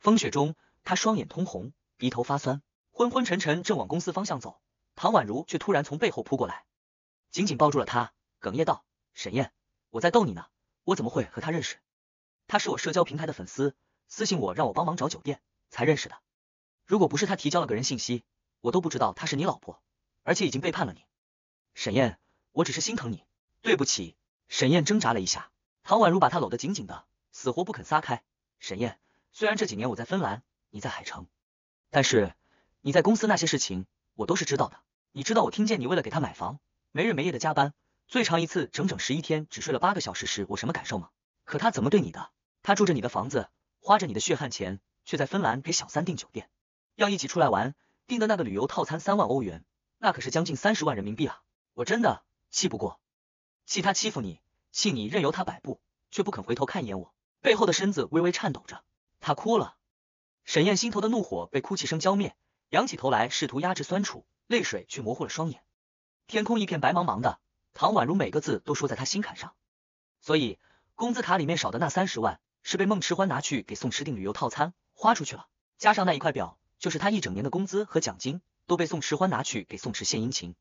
风雪中，她双眼通红，鼻头发酸，昏昏沉沉，正往公司方向走。唐宛如却突然从背后扑过来，紧紧抱住了她，哽咽道：“沈燕，我在逗你呢，我怎么会和他认识？他是我社交平台的粉丝，私信我让我帮忙找酒店才认识的。如果不是他提交了个人信息，我都不知道她是你老婆，而且已经背叛了你。沈燕，我只是心疼你，对不起。”沈燕挣扎了一下，唐宛如把她搂得紧紧的，死活不肯撒开。沈燕，虽然这几年我在芬兰，你在海城，但是你在公司那些事情。我都是知道的，你知道我听见你为了给他买房，没日没夜的加班，最长一次整整十一天只睡了八个小时时，我什么感受吗？可他怎么对你的？他住着你的房子，花着你的血汗钱，却在芬兰给小三订酒店，要一起出来玩，订的那个旅游套餐三万欧元，那可是将近三十万人民币啊！我真的气不过，气他欺负你，气你任由他摆布，却不肯回头看一眼我，背后的身子微微颤抖着，他哭了。沈燕心头的怒火被哭泣声浇灭。仰起头来，试图压制酸楚，泪水却模糊了双眼。天空一片白茫茫的，唐宛如每个字都说在他心坎上。所以，工资卡里面少的那三十万，是被孟迟欢拿去给宋池订旅游套餐花出去了。加上那一块表，就是他一整年的工资和奖金，都被宋迟欢拿去给宋池献殷勤。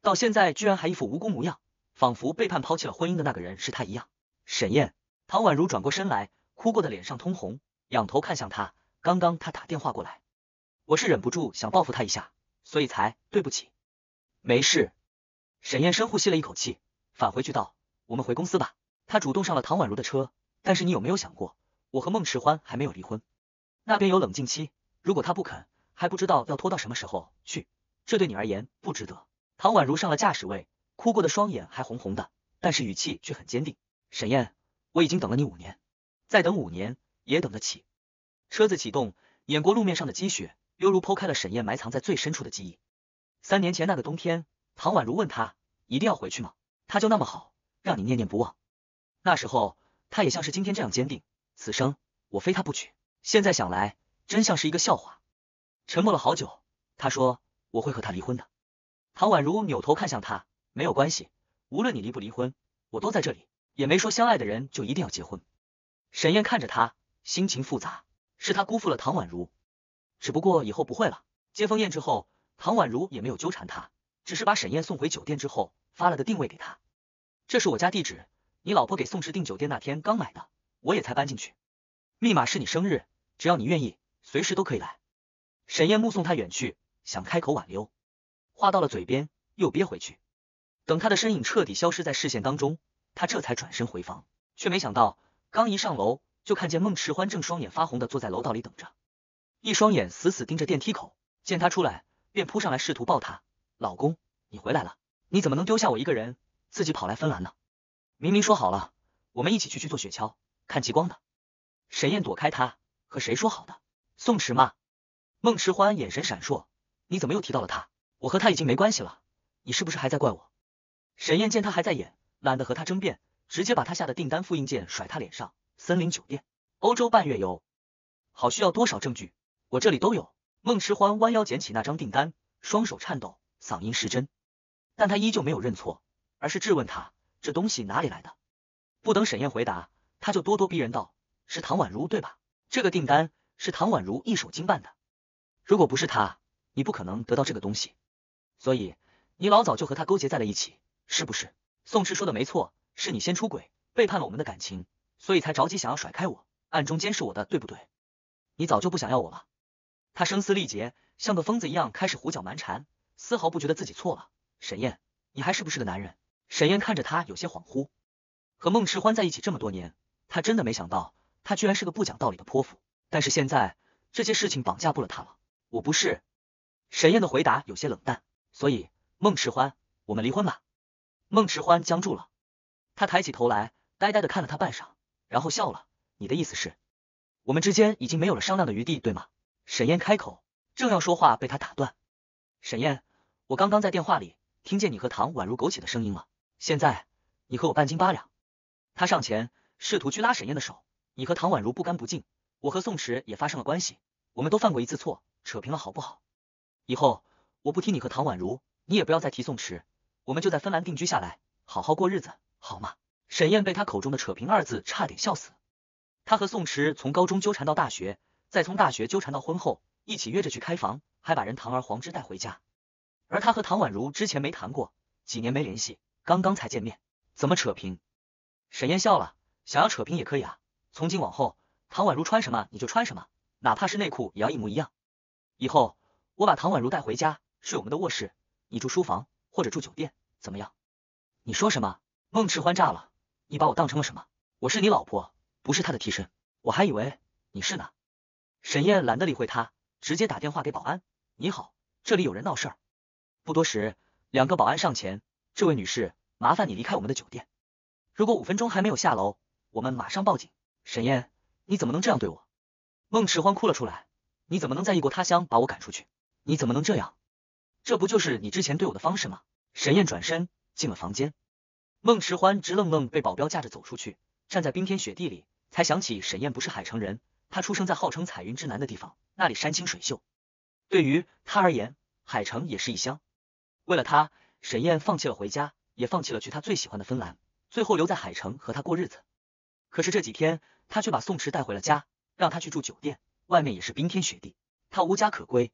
到现在居然还一副无辜模样，仿佛背叛抛弃了婚姻的那个人是他一样。沈燕，唐宛如转过身来，哭过的脸上通红，仰头看向他。刚刚他打电话过来。我是忍不住想报复他一下，所以才对不起。没事。沈燕深呼吸了一口气，返回去道：“我们回公司吧。”他主动上了唐宛如的车。但是你有没有想过，我和孟迟欢还没有离婚，那边有冷静期，如果他不肯，还不知道要拖到什么时候去。这对你而言不值得。唐宛如上了驾驶位，哭过的双眼还红红的，但是语气却很坚定。沈燕，我已经等了你五年，再等五年也等得起。车子启动，碾过路面上的积雪。犹如剖开了沈燕埋藏在最深处的记忆。三年前那个冬天，唐宛如问他一定要回去吗？他就那么好，让你念念不忘。那时候他也像是今天这样坚定，此生我非他不娶。现在想来，真像是一个笑话。沉默了好久，他说我会和他离婚的。唐宛如扭头看向他，没有关系，无论你离不离婚，我都在这里。也没说相爱的人就一定要结婚。沈燕看着他，心情复杂，是他辜负了唐宛如。只不过以后不会了。接风燕之后，唐宛如也没有纠缠他，只是把沈燕送回酒店之后，发了个定位给他。这是我家地址，你老婆给宋池订酒店那天刚买的，我也才搬进去。密码是你生日，只要你愿意，随时都可以来。沈燕目送他远去，想开口挽留，话到了嘴边又憋回去。等他的身影彻底消失在视线当中，他这才转身回房，却没想到刚一上楼，就看见孟迟欢正双眼发红的坐在楼道里等着。一双眼死死盯着电梯口，见他出来，便扑上来试图抱他。老公，你回来了，你怎么能丢下我一个人，自己跑来芬兰呢？明明说好了，我们一起去去坐雪橇，看极光的。沈燕躲开他，和谁说好的？宋池吗？孟迟欢眼神闪烁，你怎么又提到了他？我和他已经没关系了，你是不是还在怪我？沈燕见他还在演，懒得和他争辩，直接把他下的订单复印件甩他脸上。森林酒店，欧洲半月游，好需要多少证据？我这里都有。孟迟欢弯腰捡起那张订单，双手颤抖，嗓音失真。但他依旧没有认错，而是质问他这东西哪里来的。不等沈燕回答，他就咄咄逼人道：“是唐宛如对吧？这个订单是唐宛如一手经办的。如果不是他，你不可能得到这个东西。所以你老早就和他勾结在了一起，是不是？”宋池说的没错，是你先出轨，背叛了我们的感情，所以才着急想要甩开我，暗中监视我的，对不对？你早就不想要我了。他声嘶力竭，像个疯子一样开始胡搅蛮缠，丝毫不觉得自己错了。沈燕，你还是不是个男人？沈燕看着他，有些恍惚。和孟迟欢在一起这么多年，他真的没想到，他居然是个不讲道理的泼妇。但是现在，这些事情绑架不了他了。我不是。沈燕的回答有些冷淡。所以，孟迟欢，我们离婚吧。孟迟欢僵住了，他抬起头来，呆呆的看了他半晌，然后笑了。你的意思是，我们之间已经没有了商量的余地，对吗？沈燕开口，正要说话，被他打断。沈燕，我刚刚在电话里听见你和唐宛如苟且的声音了。现在你和我半斤八两。他上前试图去拉沈燕的手。你和唐宛如不干不净，我和宋池也发生了关系，我们都犯过一次错，扯平了好不好？以后我不提你和唐宛如，你也不要再提宋池，我们就在芬兰定居下来，好好过日子，好吗？沈燕被他口中的扯平二字差点笑死。他和宋池从高中纠缠到大学。再从大学纠缠到婚后，一起约着去开房，还把人堂而皇之带回家。而他和唐宛如之前没谈过，几年没联系，刚刚才见面，怎么扯平？沈燕笑了，想要扯平也可以啊。从今往后，唐宛如穿什么你就穿什么，哪怕是内裤也要一模一样。以后我把唐宛如带回家，睡我们的卧室，你住书房或者住酒店，怎么样？你说什么？孟迟欢炸了，你把我当成了什么？我是你老婆，不是他的替身，我还以为你是呢。沈燕懒得理会他，直接打电话给保安。你好，这里有人闹事儿。不多时，两个保安上前。这位女士，麻烦你离开我们的酒店。如果五分钟还没有下楼，我们马上报警。沈燕，你怎么能这样对我？孟迟欢哭了出来。你怎么能在异国他乡把我赶出去？你怎么能这样？这不就是你之前对我的方式吗？沈燕转身进了房间。孟迟欢直愣愣被保镖架着走出去，站在冰天雪地里，才想起沈燕不是海城人。他出生在号称彩云之南的地方，那里山清水秀。对于他而言，海城也是异乡。为了他，沈燕放弃了回家，也放弃了去他最喜欢的芬兰，最后留在海城和他过日子。可是这几天，他却把宋池带回了家，让他去住酒店，外面也是冰天雪地，他无家可归，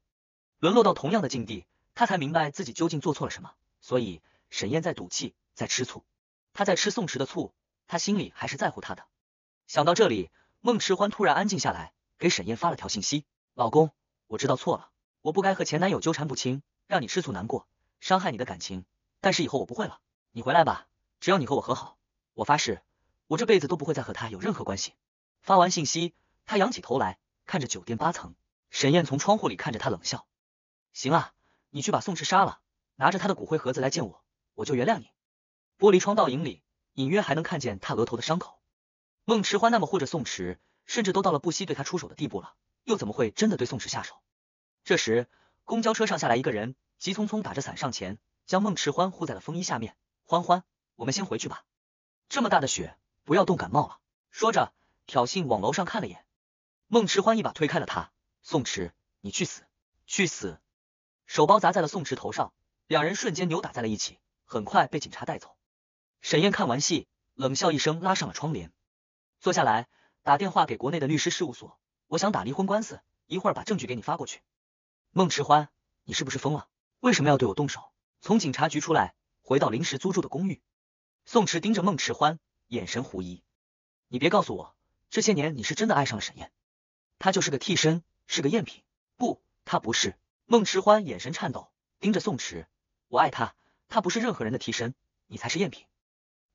沦落到同样的境地，他才明白自己究竟做错了什么。所以沈燕在赌气，在吃醋，他在吃宋池的醋，他心里还是在乎他的。想到这里。孟迟欢突然安静下来，给沈燕发了条信息：“老公，我知道错了，我不该和前男友纠缠不清，让你吃醋难过，伤害你的感情。但是以后我不会了，你回来吧，只要你和我和好，我发誓，我这辈子都不会再和他有任何关系。”发完信息，他仰起头来，看着酒店八层。沈燕从窗户里看着他，冷笑：“行啊，你去把宋池杀了，拿着他的骨灰盒子来见我，我就原谅你。”玻璃窗倒影里，隐约还能看见他额头的伤口。孟迟欢那么护着宋池，甚至都到了不惜对他出手的地步了，又怎么会真的对宋池下手？这时，公交车上下来一个人，急匆匆打着伞上前，将孟迟欢护在了风衣下面。欢欢，我们先回去吧，这么大的雪，不要冻感冒了。说着，挑衅往楼上看了眼。孟迟欢一把推开了他，宋池，你去死，去死！手包砸在了宋池头上，两人瞬间扭打在了一起，很快被警察带走。沈燕看完戏，冷笑一声，拉上了窗帘。坐下来，打电话给国内的律师事务所，我想打离婚官司，一会儿把证据给你发过去。孟迟欢，你是不是疯了？为什么要对我动手？从警察局出来，回到临时租住的公寓，宋池盯着孟迟欢，眼神狐疑。你别告诉我，这些年你是真的爱上了沈燕？她就是个替身，是个赝品。不，她不是。孟迟欢眼神颤抖，盯着宋池，我爱她，她不是任何人的替身，你才是赝品。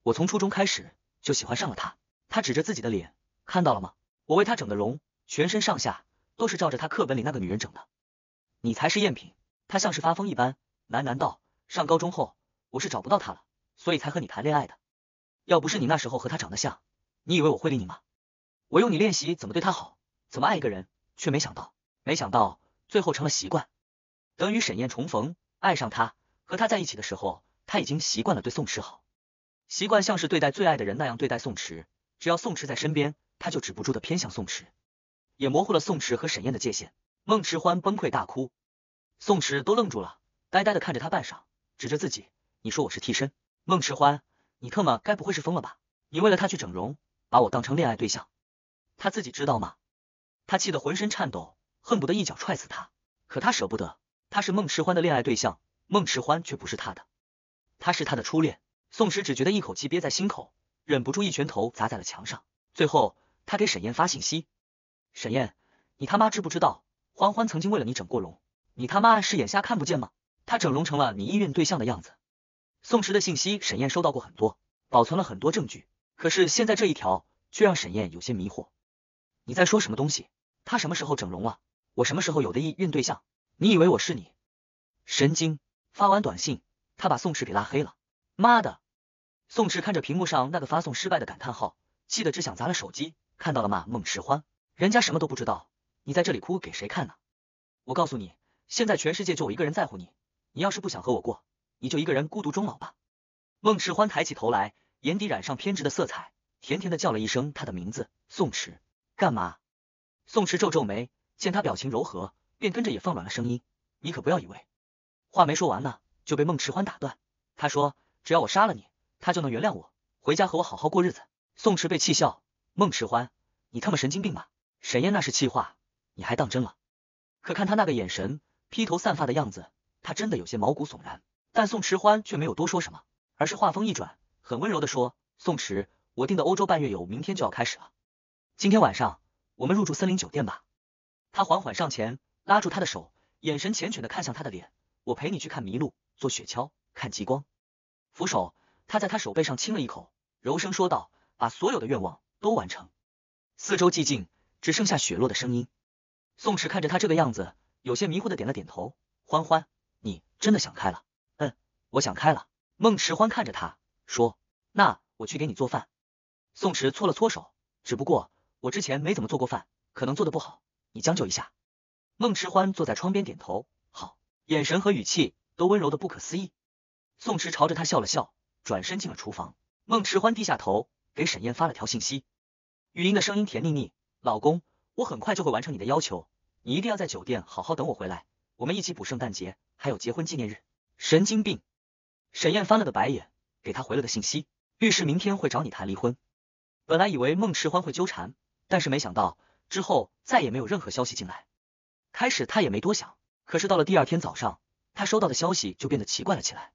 我从初中开始就喜欢上了她。他指着自己的脸，看到了吗？我为她整的容，全身上下都是照着她课本里那个女人整的。你才是赝品。他像是发疯一般喃喃道：“上高中后，我是找不到她了，所以才和你谈恋爱的。要不是你那时候和她长得像，你以为我会理你吗？我用你练习怎么对他好，怎么爱一个人，却没想到，没想到最后成了习惯。等与沈燕重逢，爱上他，和他在一起的时候，他已经习惯了对宋池好，习惯像是对待最爱的人那样对待宋池。”只要宋池在身边，他就止不住的偏向宋池，也模糊了宋池和沈燕的界限。孟迟欢崩溃大哭，宋池都愣住了，呆呆的看着他半晌，指着自己：“你说我是替身？孟迟欢，你特么该不会是疯了吧？你为了他去整容，把我当成恋爱对象，他自己知道吗？”他气得浑身颤抖，恨不得一脚踹死他，可他舍不得。他是孟迟欢的恋爱对象，孟迟欢却不是他的，他是他的初恋。宋池只觉得一口气憋在心口。忍不住一拳头砸在了墙上，最后他给沈燕发信息：“沈燕，你他妈知不知道欢欢曾经为了你整过容？你他妈是眼瞎看不见吗？他整容成了你意孕对象的样子。”宋池的信息沈燕收到过很多，保存了很多证据，可是现在这一条却让沈燕有些迷惑。你在说什么东西？他什么时候整容了？我什么时候有的意孕对象？你以为我是你？神经！发完短信，他把宋池给拉黑了。妈的！宋池看着屏幕上那个发送失败的感叹号，气得只想砸了手机。看到了吗，孟迟欢？人家什么都不知道，你在这里哭给谁看呢？我告诉你，现在全世界就我一个人在乎你。你要是不想和我过，你就一个人孤独终老吧。孟迟欢抬起头来，眼底染上偏执的色彩，甜甜的叫了一声他的名字，宋池。干嘛？宋池皱皱眉，见他表情柔和，便跟着也放软了声音。你可不要以为……话没说完呢，就被孟迟欢打断。他说，只要我杀了你。他就能原谅我，回家和我好好过日子。宋池被气笑，孟迟欢，你他妈神经病吧？沈燕那是气话，你还当真了？可看他那个眼神，披头散发的样子，他真的有些毛骨悚然。但宋迟欢却没有多说什么，而是话锋一转，很温柔的说：“宋迟，我订的欧洲半月游明天就要开始了，今天晚上我们入住森林酒店吧。”他缓缓上前，拉住他的手，眼神缱绻的看向他的脸：“我陪你去看麋鹿，坐雪橇，看极光。”扶手，他在他手背上亲了一口，柔声说道：“把所有的愿望都完成。”四周寂静，只剩下雪落的声音。宋池看着他这个样子，有些迷糊的点了点头。欢欢，你真的想开了？嗯，我想开了。孟池欢看着他说：“那我去给你做饭。”宋池搓了搓手，只不过我之前没怎么做过饭，可能做的不好，你将就一下。孟迟欢坐在窗边点头，好，眼神和语气都温柔的不可思议。宋池朝着他笑了笑，转身进了厨房。孟迟欢低下头，给沈燕发了条信息，语音的声音甜腻腻：“老公。”我很快就会完成你的要求，你一定要在酒店好好等我回来，我们一起补圣诞节，还有结婚纪念日。神经病！沈燕翻了个白眼，给他回了个信息，律师明天会找你谈离婚。本来以为孟迟欢会纠缠，但是没想到之后再也没有任何消息进来。开始他也没多想，可是到了第二天早上，他收到的消息就变得奇怪了起来。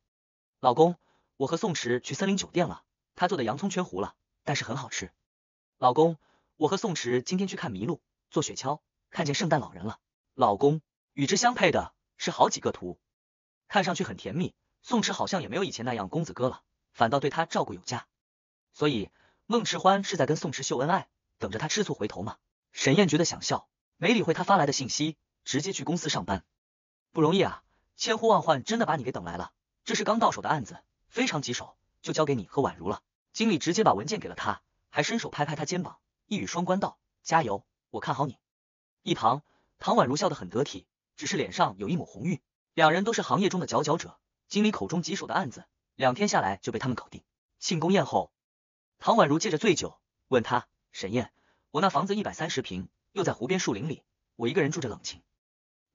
老公，我和宋池去森林酒店了，他做的洋葱圈糊了，但是很好吃。老公，我和宋池今天去看麋鹿。坐雪橇，看见圣诞老人了。老公，与之相配的是好几个图，看上去很甜蜜。宋池好像也没有以前那样公子哥了，反倒对他照顾有加。所以孟迟欢是在跟宋池秀恩爱，等着他吃醋回头吗？沈燕觉得想笑，没理会他发来的信息，直接去公司上班。不容易啊，千呼万唤真的把你给等来了。这是刚到手的案子，非常棘手，就交给你和宛如了。经理直接把文件给了他，还伸手拍拍他肩膀，一语双关道：加油。我看好你。一旁，唐宛如笑得很得体，只是脸上有一抹红晕。两人都是行业中的佼佼者，经理口中棘手的案子，两天下来就被他们搞定。庆功宴后，唐宛如借着醉酒问他：“沈燕，我那房子一百三十平，又在湖边树林里，我一个人住着冷清，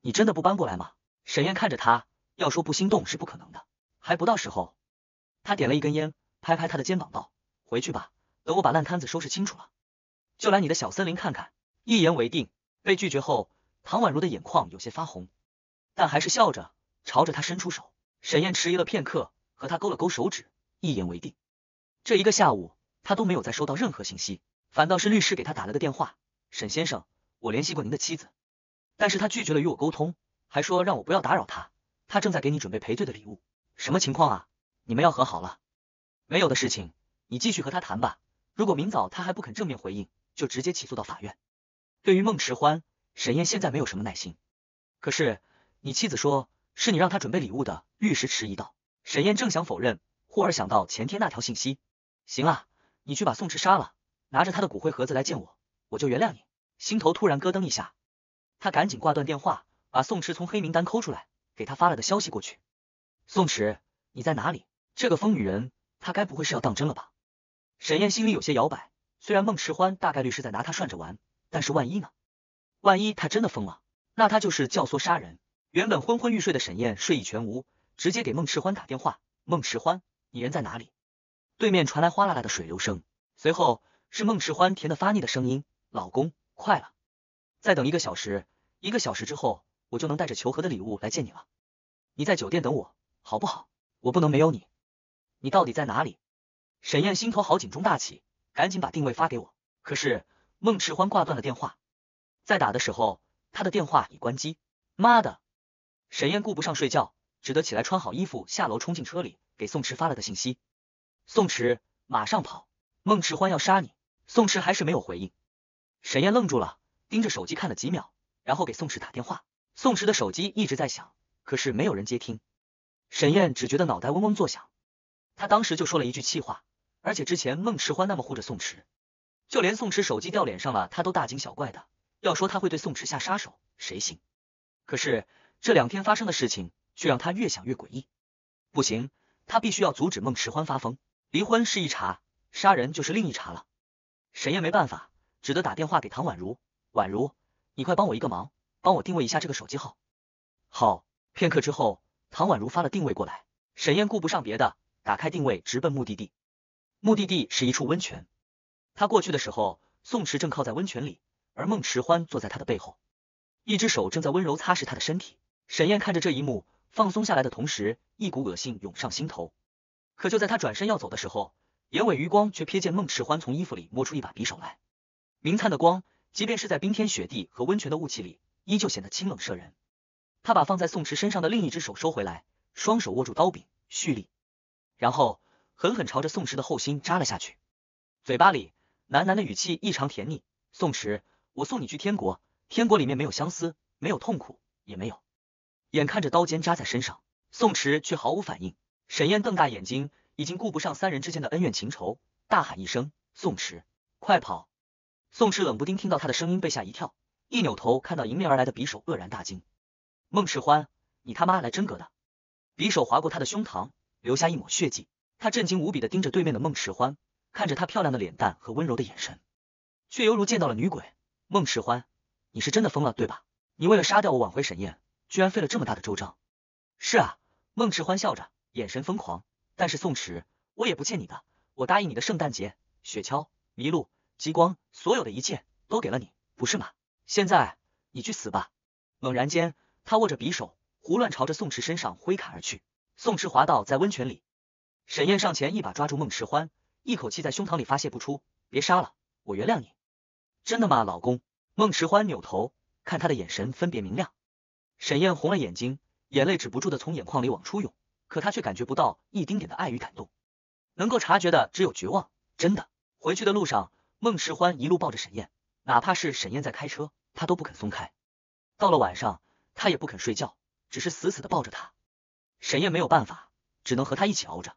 你真的不搬过来吗？”沈燕看着他，要说不心动是不可能的，还不到时候。他点了一根烟，拍拍他的肩膀道：“回去吧，等我把烂摊子收拾清楚了，就来你的小森林看看。”一言为定，被拒绝后，唐宛如的眼眶有些发红，但还是笑着朝着他伸出手。沈燕迟疑了片刻，和他勾了勾手指，一言为定。这一个下午，他都没有再收到任何信息，反倒是律师给他打了个电话：“沈先生，我联系过您的妻子，但是他拒绝了与我沟通，还说让我不要打扰他，他正在给你准备赔罪的礼物。什么情况啊？你们要和好了？没有的事情，你继续和他谈吧。如果明早他还不肯正面回应，就直接起诉到法院。”对于孟迟欢，沈燕现在没有什么耐心。可是你妻子说是你让他准备礼物的，律师迟疑道。沈燕正想否认，忽而想到前天那条信息。行啊，你去把宋迟杀了，拿着他的骨灰盒子来见我，我就原谅你。心头突然咯噔一下，他赶紧挂断电话，把宋池从黑名单抠出来，给他发了个消息过去。宋池，你在哪里？这个疯女人，她该不会是要当真了吧？沈燕心里有些摇摆，虽然孟迟欢大概率是在拿她涮着玩。但是万一呢？万一她真的疯了，那她就是教唆杀人。原本昏昏欲睡的沈燕睡意全无，直接给孟迟欢打电话：“孟迟欢，你人在哪里？”对面传来哗啦啦的水流声，随后是孟迟欢甜的发腻的声音：“老公，快了，再等一个小时，一个小时之后我就能带着求和的礼物来见你了。你在酒店等我，好不好？我不能没有你。你到底在哪里？”沈燕心头好警钟大起，赶紧把定位发给我。可是。孟迟欢挂断了电话，在打的时候，他的电话已关机。妈的！沈燕顾不上睡觉，只得起来穿好衣服下楼冲进车里，给宋迟发了个信息：宋迟，马上跑！孟迟欢要杀你！宋池还是没有回应。沈燕愣住了，盯着手机看了几秒，然后给宋池打电话。宋池的手机一直在响，可是没有人接听。沈燕只觉得脑袋嗡嗡作响，他当时就说了一句气话，而且之前孟迟欢那么护着宋迟。就连宋池手机掉脸上了，他都大惊小怪的。要说他会对宋池下杀手，谁信？可是这两天发生的事情，却让他越想越诡异。不行，他必须要阻止孟迟欢发疯。离婚是一茬，杀人就是另一茬了。沈燕没办法，只得打电话给唐宛如。宛如，你快帮我一个忙，帮我定位一下这个手机号。好。片刻之后，唐宛如发了定位过来。沈燕顾不上别的，打开定位，直奔目的地。目的地是一处温泉。他过去的时候，宋池正靠在温泉里，而孟迟欢坐在他的背后。一只手正在温柔擦拭他的身体。沈燕看着这一幕，放松下来的同时，一股恶心涌上心头。可就在他转身要走的时候，眼尾余光却瞥见孟迟欢从衣服里摸出一把匕首来。明灿的光，即便是在冰天雪地和温泉的雾气里，依旧显得清冷摄人。他把放在宋池身上的另一只手收回来，双手握住刀柄，蓄力，然后狠狠朝着宋池的后心扎了下去，嘴巴里喃喃的语气异常甜腻：“宋池，我送你去天国，天国里面没有相思，没有痛苦，也没有……”眼看着刀尖扎在身上，宋池却毫无反应。沈燕瞪大眼睛，已经顾不上三人之间的恩怨情仇，大喊一声：“宋池，快跑！”宋池冷不丁听到他的声音，被吓一跳，一扭头看到迎面而来的匕首，愕然大惊。孟迟欢，你他妈来真格的！匕首划过他的胸膛，留下一抹血迹。他震惊无比的盯着对面的孟迟欢，看着他漂亮的脸蛋和温柔的眼神，却犹如见到了女鬼。孟迟欢，你是真的疯了对吧？你为了杀掉我，挽回沈燕，居然费了这么大的周章。是啊，孟迟欢笑着，眼神疯狂。但是宋池，我也不欠你的，我答应你的圣诞节，雪橇、麋鹿、极光，所有的一切都给了你，不是吗？现在你去死吧！猛然间。他握着匕首，胡乱朝着宋池身上挥砍而去。宋池滑倒在温泉里，沈燕上前一把抓住孟迟欢，一口气在胸膛里发泄不出：“别杀了，我原谅你。”真的吗，老公？孟迟欢扭头看他的眼神分别明亮。沈燕红了眼睛，眼泪止不住的从眼眶里往出涌，可他却感觉不到一丁点的爱与感动，能够察觉的只有绝望。真的。回去的路上，孟迟欢一路抱着沈燕，哪怕是沈燕在开车，他都不肯松开。到了晚上。他也不肯睡觉，只是死死的抱着他。沈燕没有办法，只能和他一起熬着，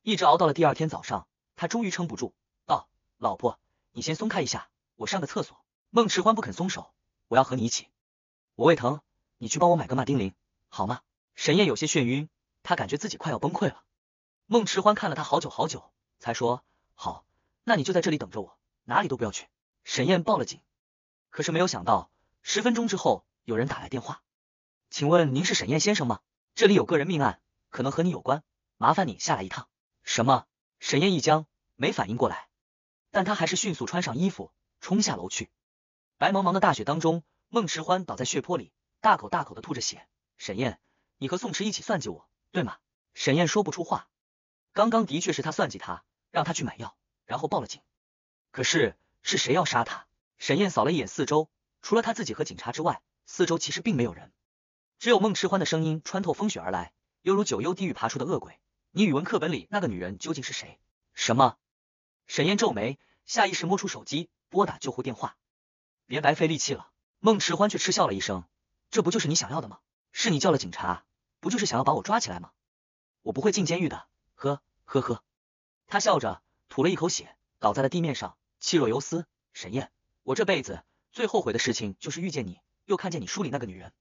一直熬到了第二天早上，他终于撑不住，道：“老婆，你先松开一下，我上个厕所。”孟迟欢不肯松手，我要和你一起。我胃疼，你去帮我买个马丁啉，好吗？沈燕有些眩晕，他感觉自己快要崩溃了。孟迟欢看了他好久好久，才说：“好，那你就在这里等着我，哪里都不要去。”沈燕报了警，可是没有想到，十分钟之后。有人打来电话，请问您是沈燕先生吗？这里有个人命案，可能和你有关，麻烦你下来一趟。什么？沈燕一僵，没反应过来，但他还是迅速穿上衣服，冲下楼去。白茫茫的大雪当中，孟迟欢倒在血泊里，大口大口的吐着血。沈燕，你和宋池一起算计我，对吗？沈燕说不出话。刚刚的确是他算计他，让他去买药，然后报了警。可是是谁要杀他？沈燕扫了一眼四周，除了他自己和警察之外。四周其实并没有人，只有孟迟欢的声音穿透风雪而来，犹如九幽地狱爬出的恶鬼。你语文课本里那个女人究竟是谁？什么？沈燕皱眉，下意识摸出手机拨打救护电话。别白费力气了。孟迟欢却嗤笑了一声，这不就是你想要的吗？是你叫了警察，不就是想要把我抓起来吗？我不会进监狱的。呵呵呵。他笑着吐了一口血，倒在了地面上，气若游丝。沈燕，我这辈子最后悔的事情就是遇见你。又看见你书里那个女人，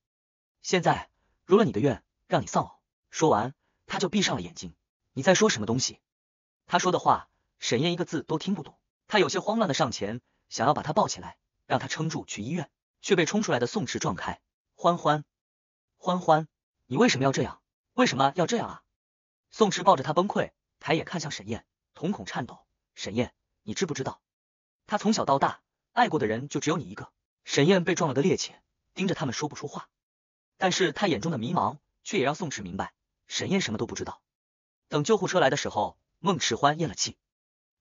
现在如了你的愿，让你丧偶。说完，他就闭上了眼睛。你在说什么东西？他说的话，沈燕一个字都听不懂。他有些慌乱的上前，想要把他抱起来，让他撑住去医院，却被冲出来的宋池撞开。欢欢，欢欢，你为什么要这样？为什么要这样啊？宋池抱着他崩溃，抬眼看向沈燕，瞳孔颤抖。沈燕，你知不知道，他从小到大爱过的人就只有你一个。沈燕被撞了个趔趄。盯着他们说不出话，但是他眼中的迷茫却也让宋池明白，沈燕什么都不知道。等救护车来的时候，孟迟欢咽了气，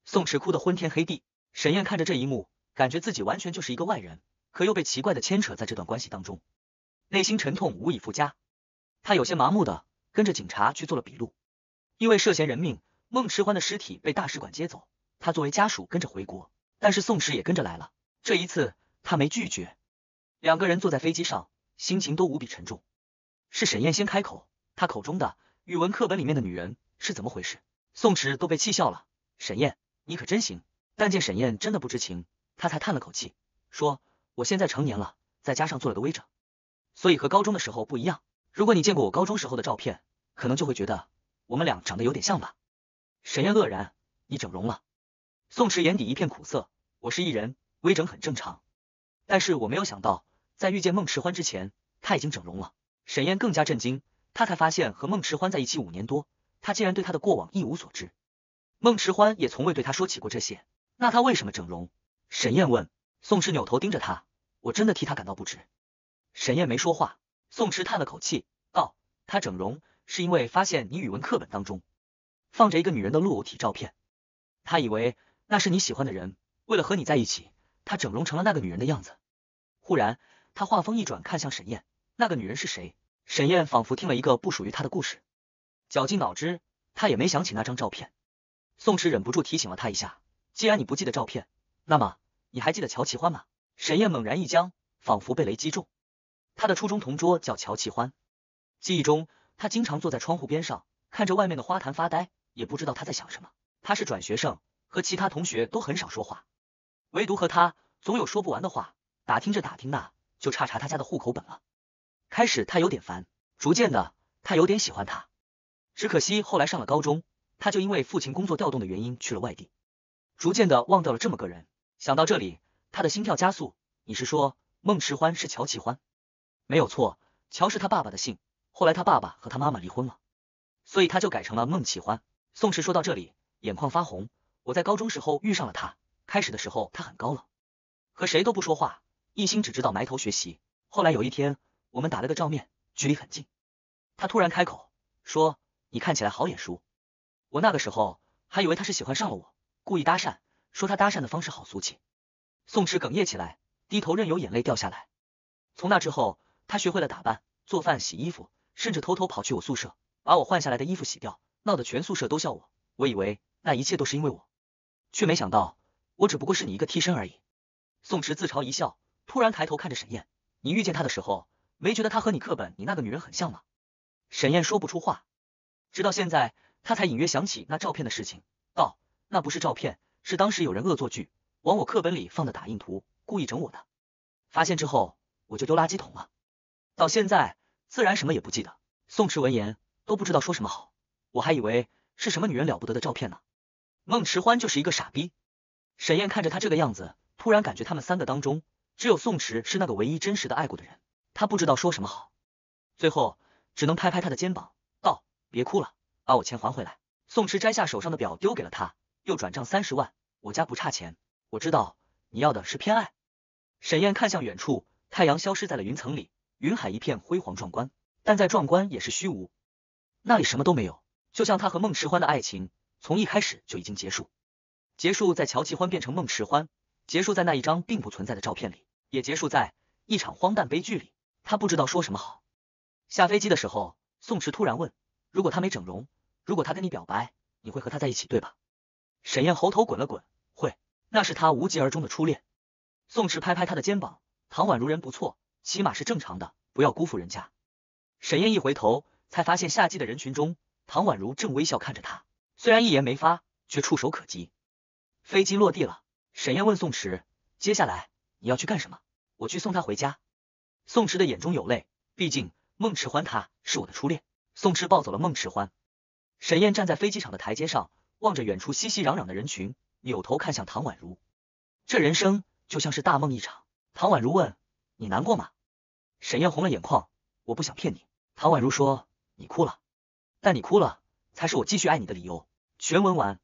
宋池哭得昏天黑地。沈燕看着这一幕，感觉自己完全就是一个外人，可又被奇怪的牵扯在这段关系当中，内心沉痛无以复加。他有些麻木的跟着警察去做了笔录，因为涉嫌人命，孟迟欢的尸体被大使馆接走，他作为家属跟着回国，但是宋池也跟着来了。这一次他没拒绝。两个人坐在飞机上，心情都无比沉重。是沈燕先开口，她口中的语文课本里面的女人是怎么回事？宋池都被气笑了。沈燕，你可真行。但见沈燕真的不知情，他才叹了口气，说：“我现在成年了，再加上做了个微整，所以和高中的时候不一样。如果你见过我高中时候的照片，可能就会觉得我们俩长得有点像吧。”沈燕愕然，你整容了？宋池眼底一片苦涩，我是艺人，微整很正常，但是我没有想到。在遇见孟迟欢之前，他已经整容了。沈燕更加震惊，她才发现和孟迟欢在一起五年多，他竟然对他的过往一无所知。孟迟欢也从未对他说起过这些，那他为什么整容？沈燕问。宋池扭头盯着他，我真的替他感到不值。沈燕没说话，宋池叹了口气，道：“她整容是因为发现你语文课本当中放着一个女人的露体照片，他以为那是你喜欢的人，为了和你在一起，他整容成了那个女人的样子。”忽然，他话锋一转，看向沈燕：“那个女人是谁？”沈燕仿佛听了一个不属于她的故事，绞尽脑汁，她也没想起那张照片。宋池忍不住提醒了他一下：“既然你不记得照片，那么你还记得乔奇欢吗？”沈燕猛然一僵，仿佛被雷击中。他的初中同桌叫乔奇欢，记忆中他经常坐在窗户边上，看着外面的花坛发呆，也不知道他在想什么。他是转学生，和其他同学都很少说话，唯独和他总有说不完的话。打听着打听那，就差查他家的户口本了。开始他有点烦，逐渐的他有点喜欢他。只可惜后来上了高中，他就因为父亲工作调动的原因去了外地，逐渐的忘掉了这么个人。想到这里，他的心跳加速。你是说孟迟欢是乔启欢？没有错，乔是他爸爸的姓。后来他爸爸和他妈妈离婚了，所以他就改成了孟启欢。宋池说到这里，眼眶发红。我在高中时候遇上了他，开始的时候他很高冷，和谁都不说话。一心只知道埋头学习。后来有一天，我们打了个照面，距离很近。他突然开口说：“你看起来好眼熟。”我那个时候还以为他是喜欢上了我，故意搭讪，说他搭讪的方式好俗气。宋池哽咽起来，低头任由眼泪掉下来。从那之后，他学会了打扮、做饭、洗衣服，甚至偷偷跑去我宿舍，把我换下来的衣服洗掉，闹得全宿舍都笑我。我以为那一切都是因为我，却没想到我只不过是你一个替身而已。宋池自嘲一笑。突然抬头看着沈燕，你遇见他的时候，没觉得他和你课本你那个女人很像吗？沈燕说不出话，直到现在，他才隐约想起那照片的事情，道：那不是照片，是当时有人恶作剧，往我课本里放的打印图，故意整我的。发现之后，我就丢垃圾桶了。到现在，自然什么也不记得。宋池闻言，都不知道说什么好。我还以为是什么女人了不得的照片呢。孟迟欢就是一个傻逼。沈燕看着他这个样子，突然感觉他们三个当中。只有宋池是那个唯一真实的爱过的人，他不知道说什么好，最后只能拍拍他的肩膀，道：“别哭了，把我钱还回来。”宋池摘下手上的表，丢给了他，又转账三十万。我家不差钱，我知道你要的是偏爱。沈燕看向远处，太阳消失在了云层里，云海一片辉煌壮观，但再壮观也是虚无，那里什么都没有，就像他和孟迟欢的爱情，从一开始就已经结束，结束在乔奇欢变成孟迟欢，结束在那一张并不存在的照片里。也结束在一场荒诞悲剧里，他不知道说什么好。下飞机的时候，宋池突然问：“如果他没整容，如果他跟你表白，你会和他在一起，对吧？”沈燕喉头滚了滚：“会，那是他无疾而终的初恋。”宋池拍拍他的肩膀：“唐宛如人不错，起码是正常的，不要辜负人家。”沈燕一回头，才发现夏季的人群中，唐宛如正微笑看着他，虽然一言没发，却触手可及。飞机落地了，沈燕问宋池：“接下来？”你要去干什么？我去送他回家。宋池的眼中有泪，毕竟孟迟欢他是我的初恋。宋池抱走了孟迟欢。沈燕站在飞机场的台阶上，望着远处熙熙攘攘的人群，扭头看向唐宛如。这人生就像是大梦一场。唐宛如问：“你难过吗？”沈燕红了眼眶：“我不想骗你。”唐宛如说：“你哭了，但你哭了才是我继续爱你的理由。”全文完。